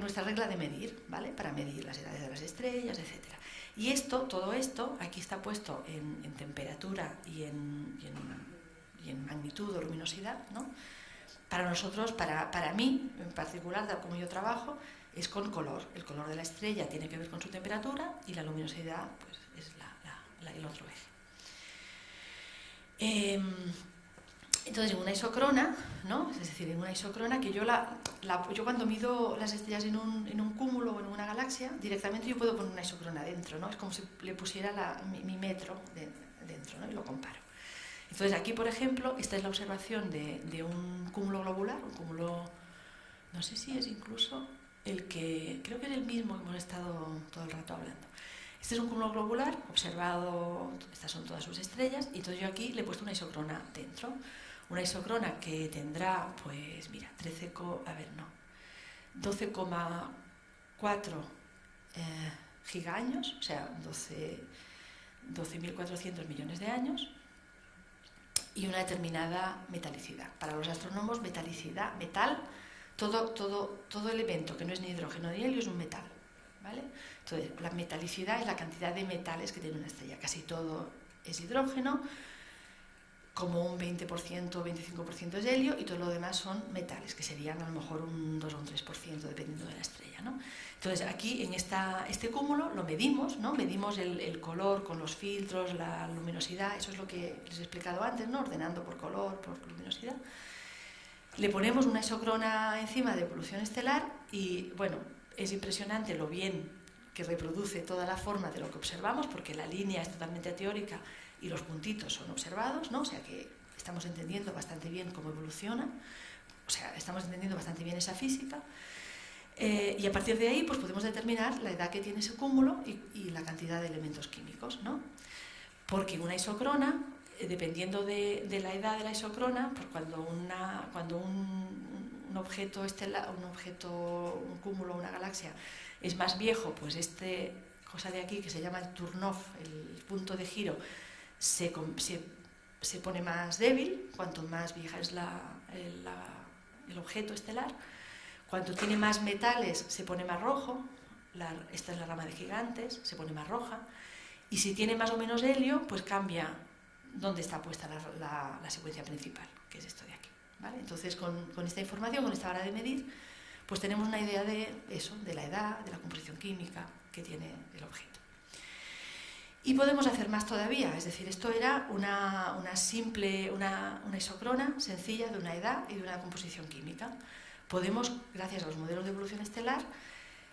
nuestra regla de medir, ¿vale? para medir las edades de las estrellas, etc. Y esto, todo esto, aquí está puesto en, temperatura y en y en magnitud o luminosidad, ¿no? Para nosotros, para, para mí en particular, tal como yo trabajo, es con color. El color de la estrella tiene que ver con su temperatura y la luminosidad pues, es la, el otro eje. Em, entonces, en una isocrona, ¿no? es decir, en una isocrona que yo, la, yo cuando mido las estrellas en un, en un, cúmulo o en una galaxia, directamente yo puedo poner una isocrona dentro, ¿no? es como si le pusiera mi, mi, metro dentro ¿no? y lo comparo. Entonces aquí, por ejemplo, esta es la observación de, un cúmulo globular, un cúmulo, no sé si es incluso el que, creo que es el mismo que hemos estado todo el rato hablando. Este es un cúmulo globular, observado, estas son todas sus estrellas, y entonces yo aquí le he puesto una isocrona dentro. Una isocrona que tendrá, pues mira, 13, a ver, no, 12,4 eh, gigaños, o sea, 12.400 millones de años, y una determinada metalicidad. Para los astrónomos, metalicidad, metal, todo, todo, todo elemento que no es ni hidrógeno ni helio es un metal. ¿vale? Entonces, la metalicidad es la cantidad de metales que tiene una estrella. Casi todo es hidrógeno, como un 20% o 25% es helio y todo lo demás son metales, que serían a lo mejor un 2 o un 3% dependiendo de la estrella. ¿no? Entonces aquí en esta, este cúmulo lo medimos, ¿no? medimos el, el, color con los filtros, la luminosidad, eso es lo que les he explicado antes, ¿no? ordenando por color, por luminosidad. Le ponemos una isocrona encima de evolución estelar y bueno, es impresionante lo bien que reproduce toda la forma de lo que observamos, porque la línea es totalmente teórica y los puntitos son observados, ¿no? O sea que estamos entendiendo bastante bien cómo evoluciona, o sea, estamos entendiendo bastante bien esa física. Eh, y a partir de ahí pues podemos determinar la edad que tiene ese cúmulo y, la cantidad de elementos químicos, ¿no? Porque una isocrona, eh, dependiendo de, la edad de la isocrona, pues cuando, un objeto estelar, un objeto, un cúmulo, una galaxia es más viejo, pues este cosa de aquí que se llama el turn-off, el punto de giro, se, se, pone más débil, cuanto más vieja es la, el, objeto estelar. Cuanto tiene más metales, se pone más rojo. esta es la rama de gigantes, se pone más roja. Y si tiene más o menos helio, pues cambia dónde está puesta la, la, secuencia principal, que es esto de aquí. ¿vale? Entonces, con, con, esta información, con esta hora de medir, pues tenemos una idea de eso, de la edad, de la composición química que tiene el objeto. Y podemos hacer más todavía, es decir, esto era una, simple, una, isocrona sencilla de una edad y de una composición química. Podemos, gracias a los modelos de evolución estelar,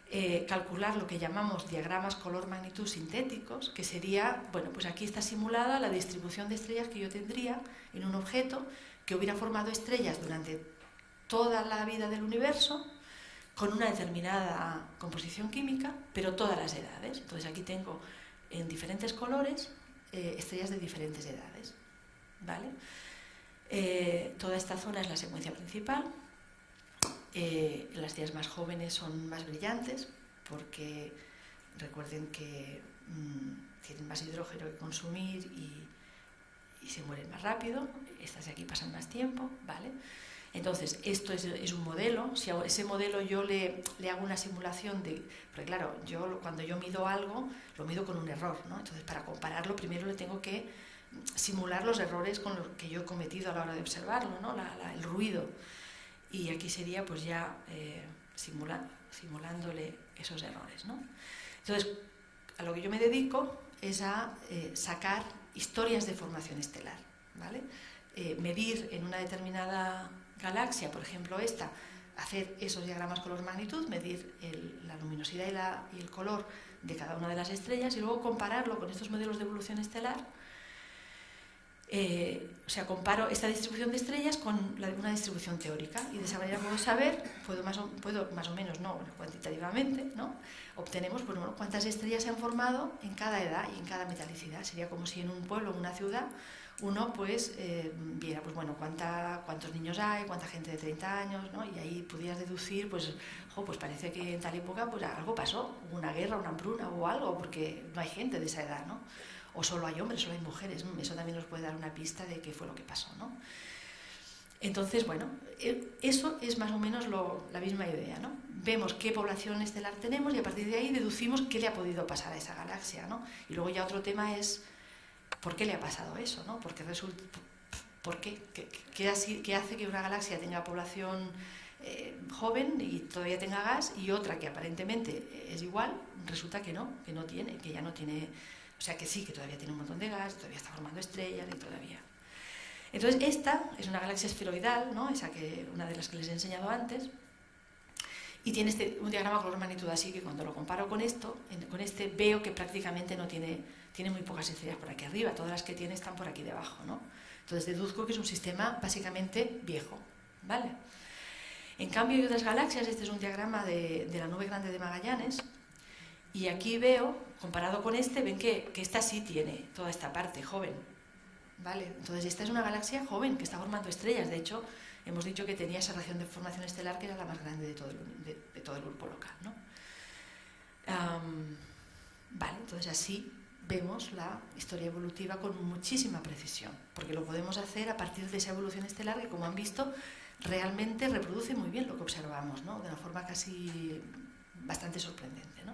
eh, calcular lo que llamamos diagramas color-magnitud sintéticos, que sería, bueno, pues aquí está simulada la distribución de estrellas que yo tendría en un objeto que hubiera formado estrellas durante toda la vida del universo, con una determinada composición química, pero todas las edades. Entonces aquí tengo en diferentes colores eh, estrellas de diferentes edades. ¿vale? Eh, toda esta zona es la secuencia principal. Eh, las estrellas más jóvenes son más brillantes porque recuerden que mm, tienen más hidrógeno que consumir y, se mueren más rápido. Estas de aquí pasan más tiempo. ¿vale? Entonces, esto es, un modelo, si a ese modelo yo le, hago una simulación de... Porque claro, yo cuando yo mido algo, lo mido con un error, ¿no? Entonces, para compararlo, primero le tengo que simular los errores con los que yo he cometido a la hora de observarlo, ¿no? el ruido. Y aquí sería pues ya eh, simulándole esos errores, ¿no? Entonces, a lo que yo me dedico es a eh, sacar historias de formación estelar, ¿vale? Eh, medir en una determinada galaxia, por ejemplo esta, hacer esos diagramas color-magnitud, medir la luminosidad y, el color de cada una de las estrellas y luego compararlo con estos modelos de evolución estelar. Eh, o sea, comparo esta distribución de estrellas con la una distribución teórica y de esa manera puedo saber, puedo más o, o menos, no, cuantitativamente, ¿no? obtenemos pues, cuántas estrellas se han formado en cada edad y en cada metalicidad. Sería como si en un pueblo, en una ciudad, uno pues eh, viera pues bueno cuántos niños hay, cuánta gente de 30 años, ¿no? y ahí pudieras deducir, pues, pues parece que en tal época pues algo pasó, una guerra, una hambruna o algo, porque no hay gente de esa edad, ¿no? o solo hay hombres, solo hay mujeres, eso también nos puede dar una pista de qué fue lo que pasó. ¿no? Entonces, bueno, eh, eso es más o menos la misma idea, ¿no? Vemos qué población estelar tenemos y a partir de ahí deducimos qué le ha podido pasar a esa galaxia, ¿no? Y luego ya otro tema es ¿Por qué le ha pasado eso? ¿no? Porque resulta, ¿Por qué? ¿Qué, hace que una galaxia tenga población eh, joven y todavía tenga gas y otra que aparentemente es igual, resulta que no, que no tiene, que ya no tiene, o sea que sí, que todavía tiene un montón de gas, todavía está formando estrellas y todavía. Entonces esta es una galaxia esferoidal, ¿no? esa que, una de las que les he enseñado antes, y tiene este, un diagrama color magnitud así que cuando lo comparo con esto, con este veo que prácticamente no tiene tiene muy pocas estrellas por aquí arriba, todas las que tiene están por aquí debajo, ¿no? Entonces deduzco que es un sistema básicamente viejo, ¿vale? En cambio hay otras galaxias, este es un diagrama de, la nube grande de Magallanes, y aquí veo, comparado con este, ven que, que esta sí tiene toda esta parte joven, ¿vale? Entonces esta es una galaxia joven que está formando estrellas, de hecho hemos dicho que tenía esa región de formación estelar que era la más grande de todo el, de, todo el grupo local, ¿no? vale, entonces así vemos la historia evolutiva con muchísima precisión, porque lo podemos hacer a partir de esa evolución estelar que, como han visto, realmente reproduce muy bien lo que observamos, ¿no? de una forma casi bastante sorprendente. ¿no?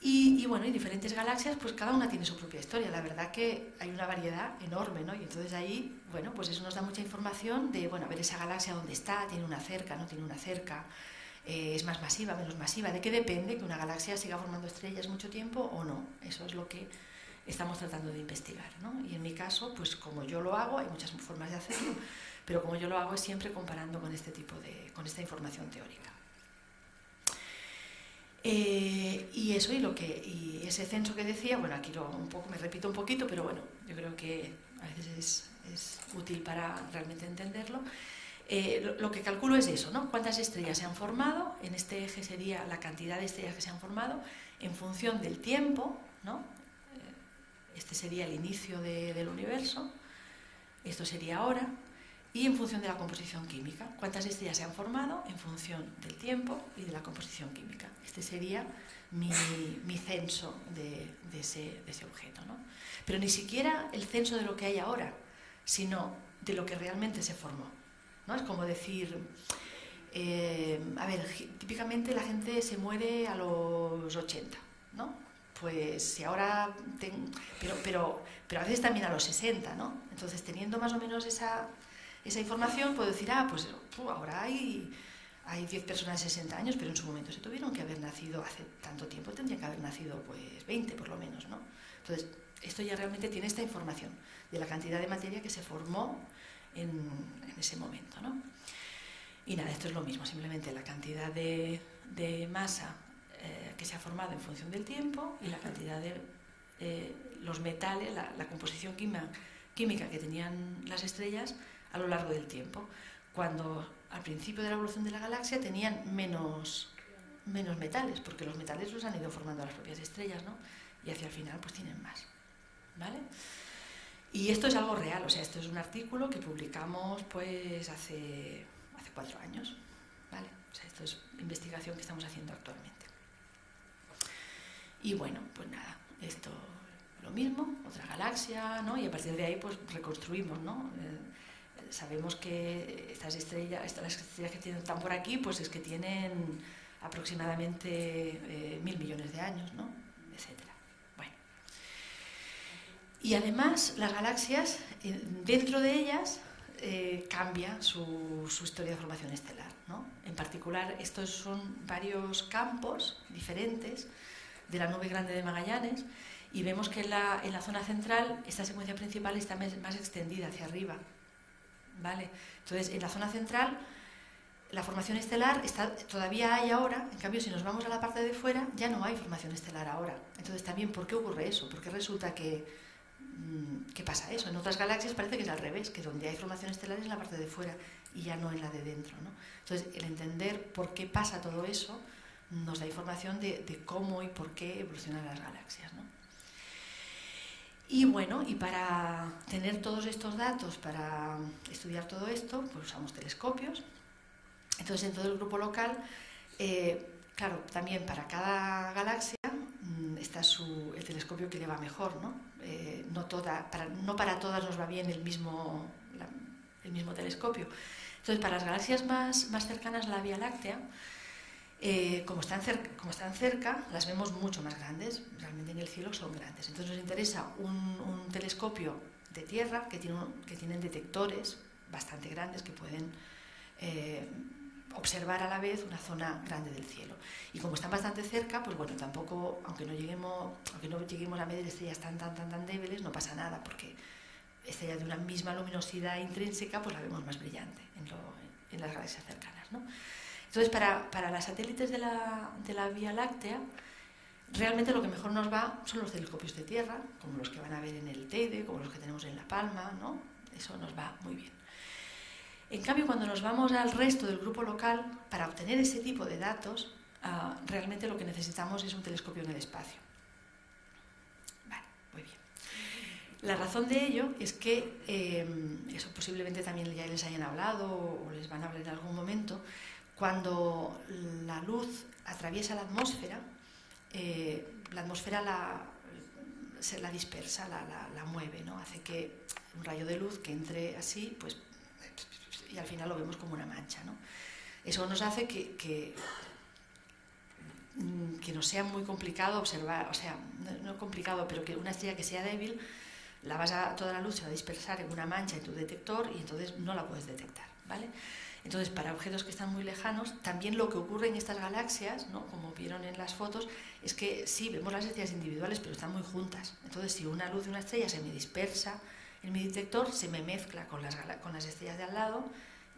Y, bueno, y diferentes galaxias, pues cada una tiene su propia historia. La verdad que hay una variedad enorme, ¿no? Y entonces ahí, bueno, pues eso nos da mucha información de, bueno, a ver esa galaxia dónde está, tiene una cerca, no tiene una cerca, eh, es más masiva, menos masiva. ¿De qué depende que una galaxia siga formando estrellas mucho tiempo o no? Eso es lo que estamos tratando de investigar. ¿no? Y en mi caso, pues como yo lo hago, hay muchas formas de hacerlo, pero como yo lo hago es siempre comparando con este tipo de, con esta información teórica. Eh, y eso y lo que y ese censo que decía, bueno, aquí lo, un poco me repito un poquito, pero bueno, yo creo que a veces es, es útil para realmente entenderlo. Eh, lo, que calculo es eso, ¿no? Cuántas estrellas se han formado, en este eje sería la cantidad de estrellas que se han formado, en función del tiempo, ¿no? Eh, este sería el inicio del universo, esto sería ahora, y en función de la composición química. ¿Cuántas estrellas se han formado? En función del tiempo y de la composición química. Este sería mi, censo de, ese, de, ese, objeto. ¿no? Pero ni siquiera el censo de lo que hay ahora, sino de lo que realmente se formó. Es como decir, eh, a ver, típicamente la gente se muere a los 80, ¿no? Pues si ahora, pero, pero, pero a veces también a los 60, ¿no? Entonces, teniendo más o menos esa, esa información, puedo decir, ah, pues ahora hay, hay 10 personas de 60 años, pero en su momento se tuvieron que haber nacido hace tanto tiempo, tendrían que haber nacido pues 20 por lo menos, ¿no? Entonces, esto ya realmente tiene esta información de la cantidad de materia que se formó en, ese momento. ¿no? Y nada, esto es lo mismo, simplemente la cantidad de, masa eh, que se ha formado en función del tiempo y la cantidad de los metales, la, composición química que tenían las estrellas a lo largo del tiempo. Cuando al principio de la evolución de la galaxia tenían menos, menos metales, porque los metales los han ido formando las propias estrellas, ¿no? y hacia el final pues tienen más. ¿Vale? Y esto es algo real, o sea, esto es un artículo que publicamos pues hace, hace cuatro años. ¿Vale? O sea, esto es investigación que estamos haciendo actualmente. Y bueno, pues nada, esto lo mismo, otra galaxia, ¿no? Y a partir de ahí pues reconstruimos, ¿no? Eh, sabemos que estas estrellas, estas estrellas que están por aquí, pues es que tienen aproximadamente eh, mil millones de años, ¿no? Etcétera. Y además las galaxias, eh, dentro de ellas, cambia su, su, historia de formación estelar. ¿no? En particular, estos son varios campos diferentes de la nube grande de Magallanes y vemos que en la, en la zona central esta secuencia principal está más, extendida hacia arriba. ¿Vale? Entonces, en la zona central la formación estelar está, todavía hay ahora, en cambio si nos vamos a la parte de fuera ya no hay formación estelar ahora. Entonces también, ¿por qué ocurre eso? ¿Por qué resulta que, ¿qué pasa eso? En otras galaxias parece que es al revés, que donde hay formación estelar es la parte de fuera y ya no en la de dentro. Entonces, el entender por qué pasa todo eso nos da información de, cómo y por qué evolucionan las galaxias. Y bueno, y para tener todos estos datos, para estudiar todo esto, pues usamos telescopios. Entonces, en todo el grupo local, eh, claro, también para cada galaxia mm, está su, el telescopio que le va mejor, ¿no? Eh, no, toda, para, no para todas nos va bien el mismo, el mismo telescopio. Entonces, para las galaxias más, más cercanas a la Vía Láctea, eh, como, están cerca, como están cerca, las vemos mucho más grandes, realmente en el cielo son grandes. Entonces nos interesa un, telescopio de tierra que, tiene, que tienen detectores bastante grandes que pueden eh, observar a la vez una zona grande del cielo. Y como están bastante cerca, pues bueno, tampoco, aunque no lleguemos, aunque no lleguemos a medir estrellas tan, tan, tan, tan débiles, no pasa nada, porque estrella de una misma luminosidad intrínseca, pues la vemos más brillante en, en las galaxias cercanas. ¿no? Entonces, para, para las satélites de la, de la, Vía Láctea, realmente lo que mejor nos va son los telescopios de tierra, como los que van a ver en el Teide, como los que tenemos en La Palma, ¿no? Eso nos va muy bien. En cambio, cuando nos vamos al resto del grupo local, para obtener ese tipo de datos, ah, realmente lo que necesitamos es un telescopio en el espacio. Vale, muy bien. La razón de ello es que, eh, eso posiblemente también ya les hayan hablado o les van a hablar en algún momento, cuando la luz atraviesa la atmósfera, eh, la atmósfera la, se la dispersa, la, mueve, ¿no? hace que un rayo de luz que entre así, pues, y al final lo vemos como una mancha. ¿no? Eso nos hace que, que, mm, no sea muy complicado observar, o sea, no, complicado, pero que una estrella que sea débil, la vas a, toda la luz se va a dispersar en una mancha en tu detector y entonces no la puedes detectar. ¿vale? Entonces, para objetos que están muy lejanos, también lo que ocurre en estas galaxias, ¿no? como vieron en las fotos, es que sí, vemos las estrellas individuales, pero están muy juntas. Entonces, si una luz de una estrella se me dispersa en mi detector, se me mezcla con las, estrellas de al lado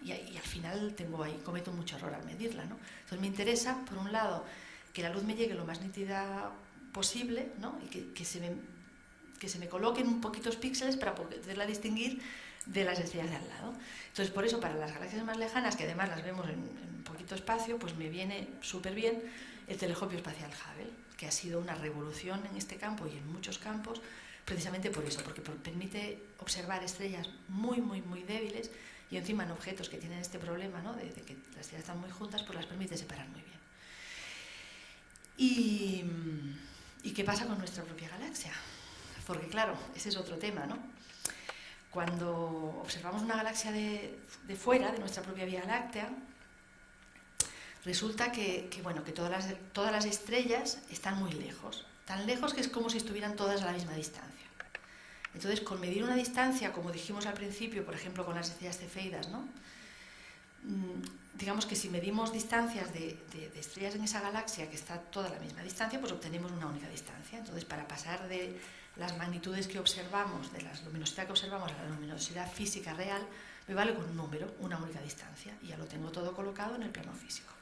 y, al final tengo ahí, cometo mucho error al medirla. ¿no? Entonces, me interesa, por un lado, que la luz me llegue lo más nítida posible ¿no? y que, se me, coloquen un poquitos píxeles para poderla distinguir de las estrellas de al lado. Entonces, por eso, para las galaxias más lejanas, que además las vemos en, poquito espacio, pues me viene súper bien el telescopio espacial Hubble, que ha sido una revolución en este campo y en muchos campos, precisamente por eso, porque permite observar estrellas muy, muy, muy débiles y encima en objetos que tienen este problema ¿no? de, que las estrellas están muy juntas, pues las permite separar muy bien. Y, ¿Y qué pasa con nuestra propia galaxia? Porque claro, ese es otro tema, ¿no? Cuando observamos una galaxia de, fuera, de nuestra propia Vía Láctea, resulta que, bueno, que todas, las, todas las estrellas están muy lejos, tan lejos que es como si estuvieran todas a la misma distancia. Entonces, con medir una distancia, como dijimos al principio, por ejemplo, con las estrellas cefeidas, ¿no? Mm, digamos que si medimos distancias de, estrellas en esa galaxia que está toda la misma distancia, pues obtenemos una única distancia. Entonces, para pasar de las magnitudes que observamos, de la luminosidad que observamos a la luminosidad física real, me vale con un número, una única distancia, y ya lo tengo todo colocado en el plano físico.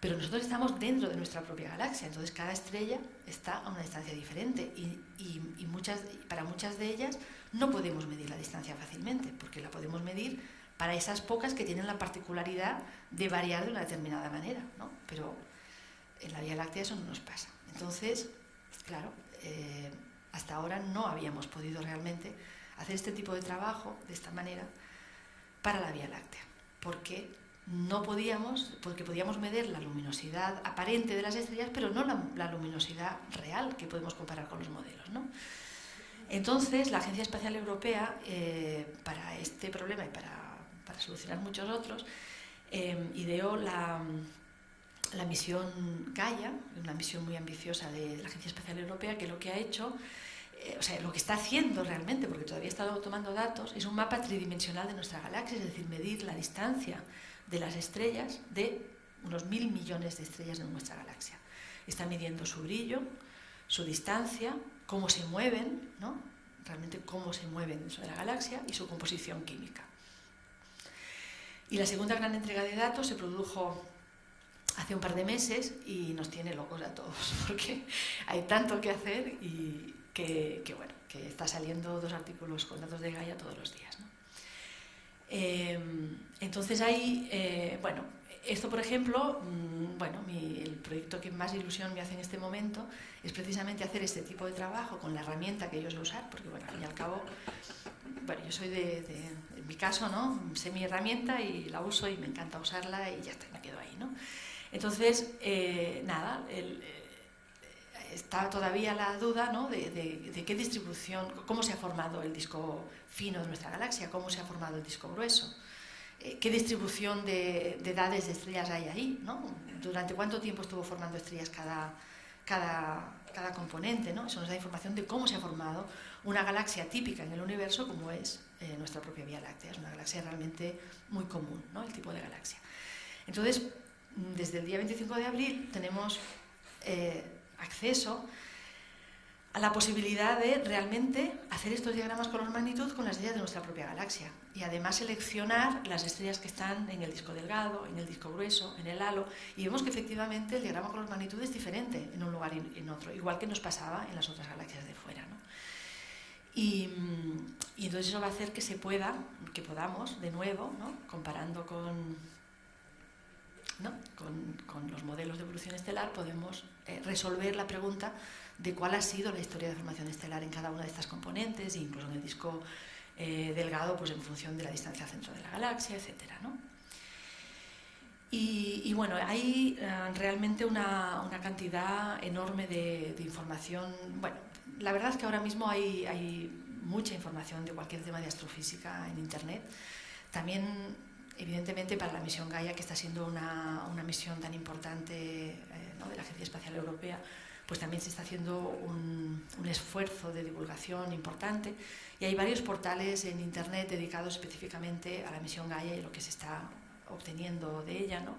Pero nosotros estamos dentro de nuestra propia galaxia, entonces cada estrella está a una distancia diferente y, muchas, para muchas de ellas no podemos medir la distancia fácilmente, porque la podemos medir para esas pocas que tienen la particularidad de variar de una determinada manera, ¿no? pero en la Vía Láctea eso no nos pasa. Entonces, claro, eh, hasta ahora no habíamos podido realmente hacer este tipo de trabajo de esta manera para la Vía Láctea, porque no podíamos, porque podíamos medir la luminosidad aparente de las estrellas, pero no la, luminosidad real que podemos comparar con los modelos. ¿no? Entonces, la Agencia Espacial Europea, eh, para este problema y para, para solucionar muchos otros, eh, ideó la, la, misión Gaia, una misión muy ambiciosa de la Agencia Espacial Europea, que lo que ha hecho, eh, o sea, lo que está haciendo realmente, porque todavía está tomando datos, es un mapa tridimensional de nuestra galaxia, es decir, medir la distancia de las estrellas de unos mil millones de estrellas de nuestra galaxia. Está midiendo su brillo, su distancia, cómo se mueven, ¿no? realmente cómo se mueven dentro de la galaxia y su composición química. Y la segunda gran entrega de datos se produjo hace un par de meses y nos tiene locos a todos, porque hay tanto que hacer y que, bueno, que está saliendo dos artículos con datos de Gaia todos los días. Em, entonces hay, eh, bueno, esto, por ejemplo, mm, bueno, el proyecto que más ilusión me hace en este momento es precisamente hacer este tipo de trabajo con la herramienta que yo sé usar, porque bueno, al fin y al cabo, bueno, yo soy de, en mi caso, ¿no? Sé mi herramienta y la uso y me encanta usarla y ya está, me quedo ahí, ¿no? Entonces, eh, nada, eh, está todavía la duda ¿no? de, de, qué distribución, cómo se ha formado el disco fino de nuestra galaxia, cómo se ha formado el disco grueso. Eh, qué distribución de, edades de estrellas hay ahí, ¿no? durante cuánto tiempo estuvo formando estrellas cada, componente. ¿no? Eso nos da información de cómo se ha formado una galaxia típica en el universo como es eh, nuestra propia Vía Láctea. Es una galaxia realmente muy común, ¿no? el tipo de galaxia. Entonces, desde el día 25 de abril tenemos eh, acceso a la posibilidad de realmente hacer estos diagramas color magnitud con las estrellas de nuestra propia galaxia y además seleccionar las estrellas que están en el disco delgado, en el disco grueso, en el halo y vemos que efectivamente el diagrama color magnitud es diferente en un lugar y en otro, igual que nos pasaba en las otras galaxias de fuera. ¿no? Y, y, entonces eso va a hacer que se pueda, que podamos de nuevo, ¿no? comparando con, ¿no? con, con, los modelos de evolución estelar, podemos eh, resolver la pregunta de cuál ha sido la historia de formación estelar en cada una de estas componentes, incluso en el disco eh, delgado, pues en función de la distancia al centro de la galaxia, etc. ¿no? Y, bueno, hay eh, realmente una, una, cantidad enorme de, de, información. Bueno, la verdad es que ahora mismo hay, hay mucha información de cualquier tema de astrofísica en Internet. También evidentemente para la misión Gaia, que está siendo una, una misión tan importante eh, ¿no? de la Agencia Espacial Europea, pues también se está haciendo un, esfuerzo de divulgación importante y hay varios portales en Internet dedicados específicamente a la misión Gaia y lo que se está obteniendo de ella. ¿no?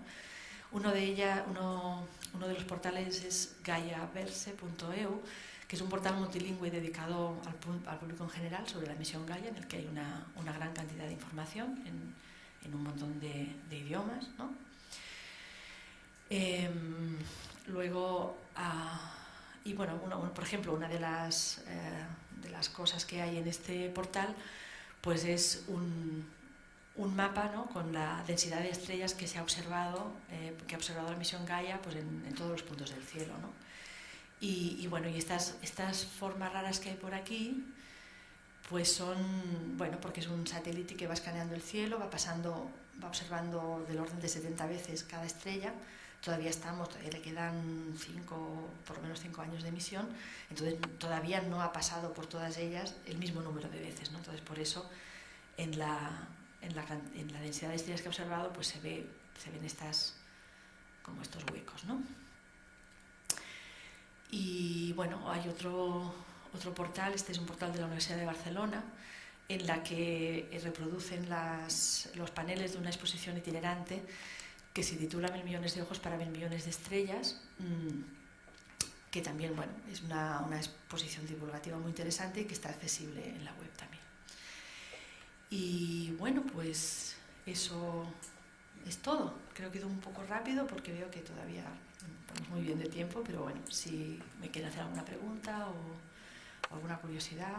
Uno, de ella, uno, uno de los portales es gaiaverse.eu, que es un portal multilingüe dedicado al, al, público en general sobre la misión Gaia, en el que hay una, una gran cantidad de información en, en un montón de, idiomas. ¿no? Eh, luego, ah, y bueno, por ejemplo, una de las, eh, de las cosas que hay en este portal pues es un, un mapa ¿no? con la densidad de estrellas que se ha observado, eh, que ha observado la misión Gaia pues en, en todos los puntos del cielo. ¿no? Y, y, bueno, y estas, estas formas raras que hay por aquí, pues son, bueno, porque es un satélite que va escaneando el cielo, va pasando, va observando del orden de 70 veces cada estrella, todavía estamos, todavía le quedan cinco, por lo menos cinco años de misión, entonces todavía no ha pasado por todas ellas el mismo número de veces, ¿no? Entonces por eso en la, en la, en la densidad de estrellas que he observado pues se, ve, se ven estas, como estos huecos, ¿no? Y bueno, hay otro, otro portal, este es un portal de la Universidad de Barcelona, en la que reproducen las, los paneles de una exposición itinerante que se titula Mil millones de ojos para mil millones de estrellas, mm, que también bueno, es una, una, exposición divulgativa muy interesante y que está accesible en la web también. Y bueno, pues eso es todo. Creo que he ido un poco rápido porque veo que todavía estamos muy bien de tiempo, pero bueno, si me quieren hacer alguna pregunta o ¿Alguna curiosidad?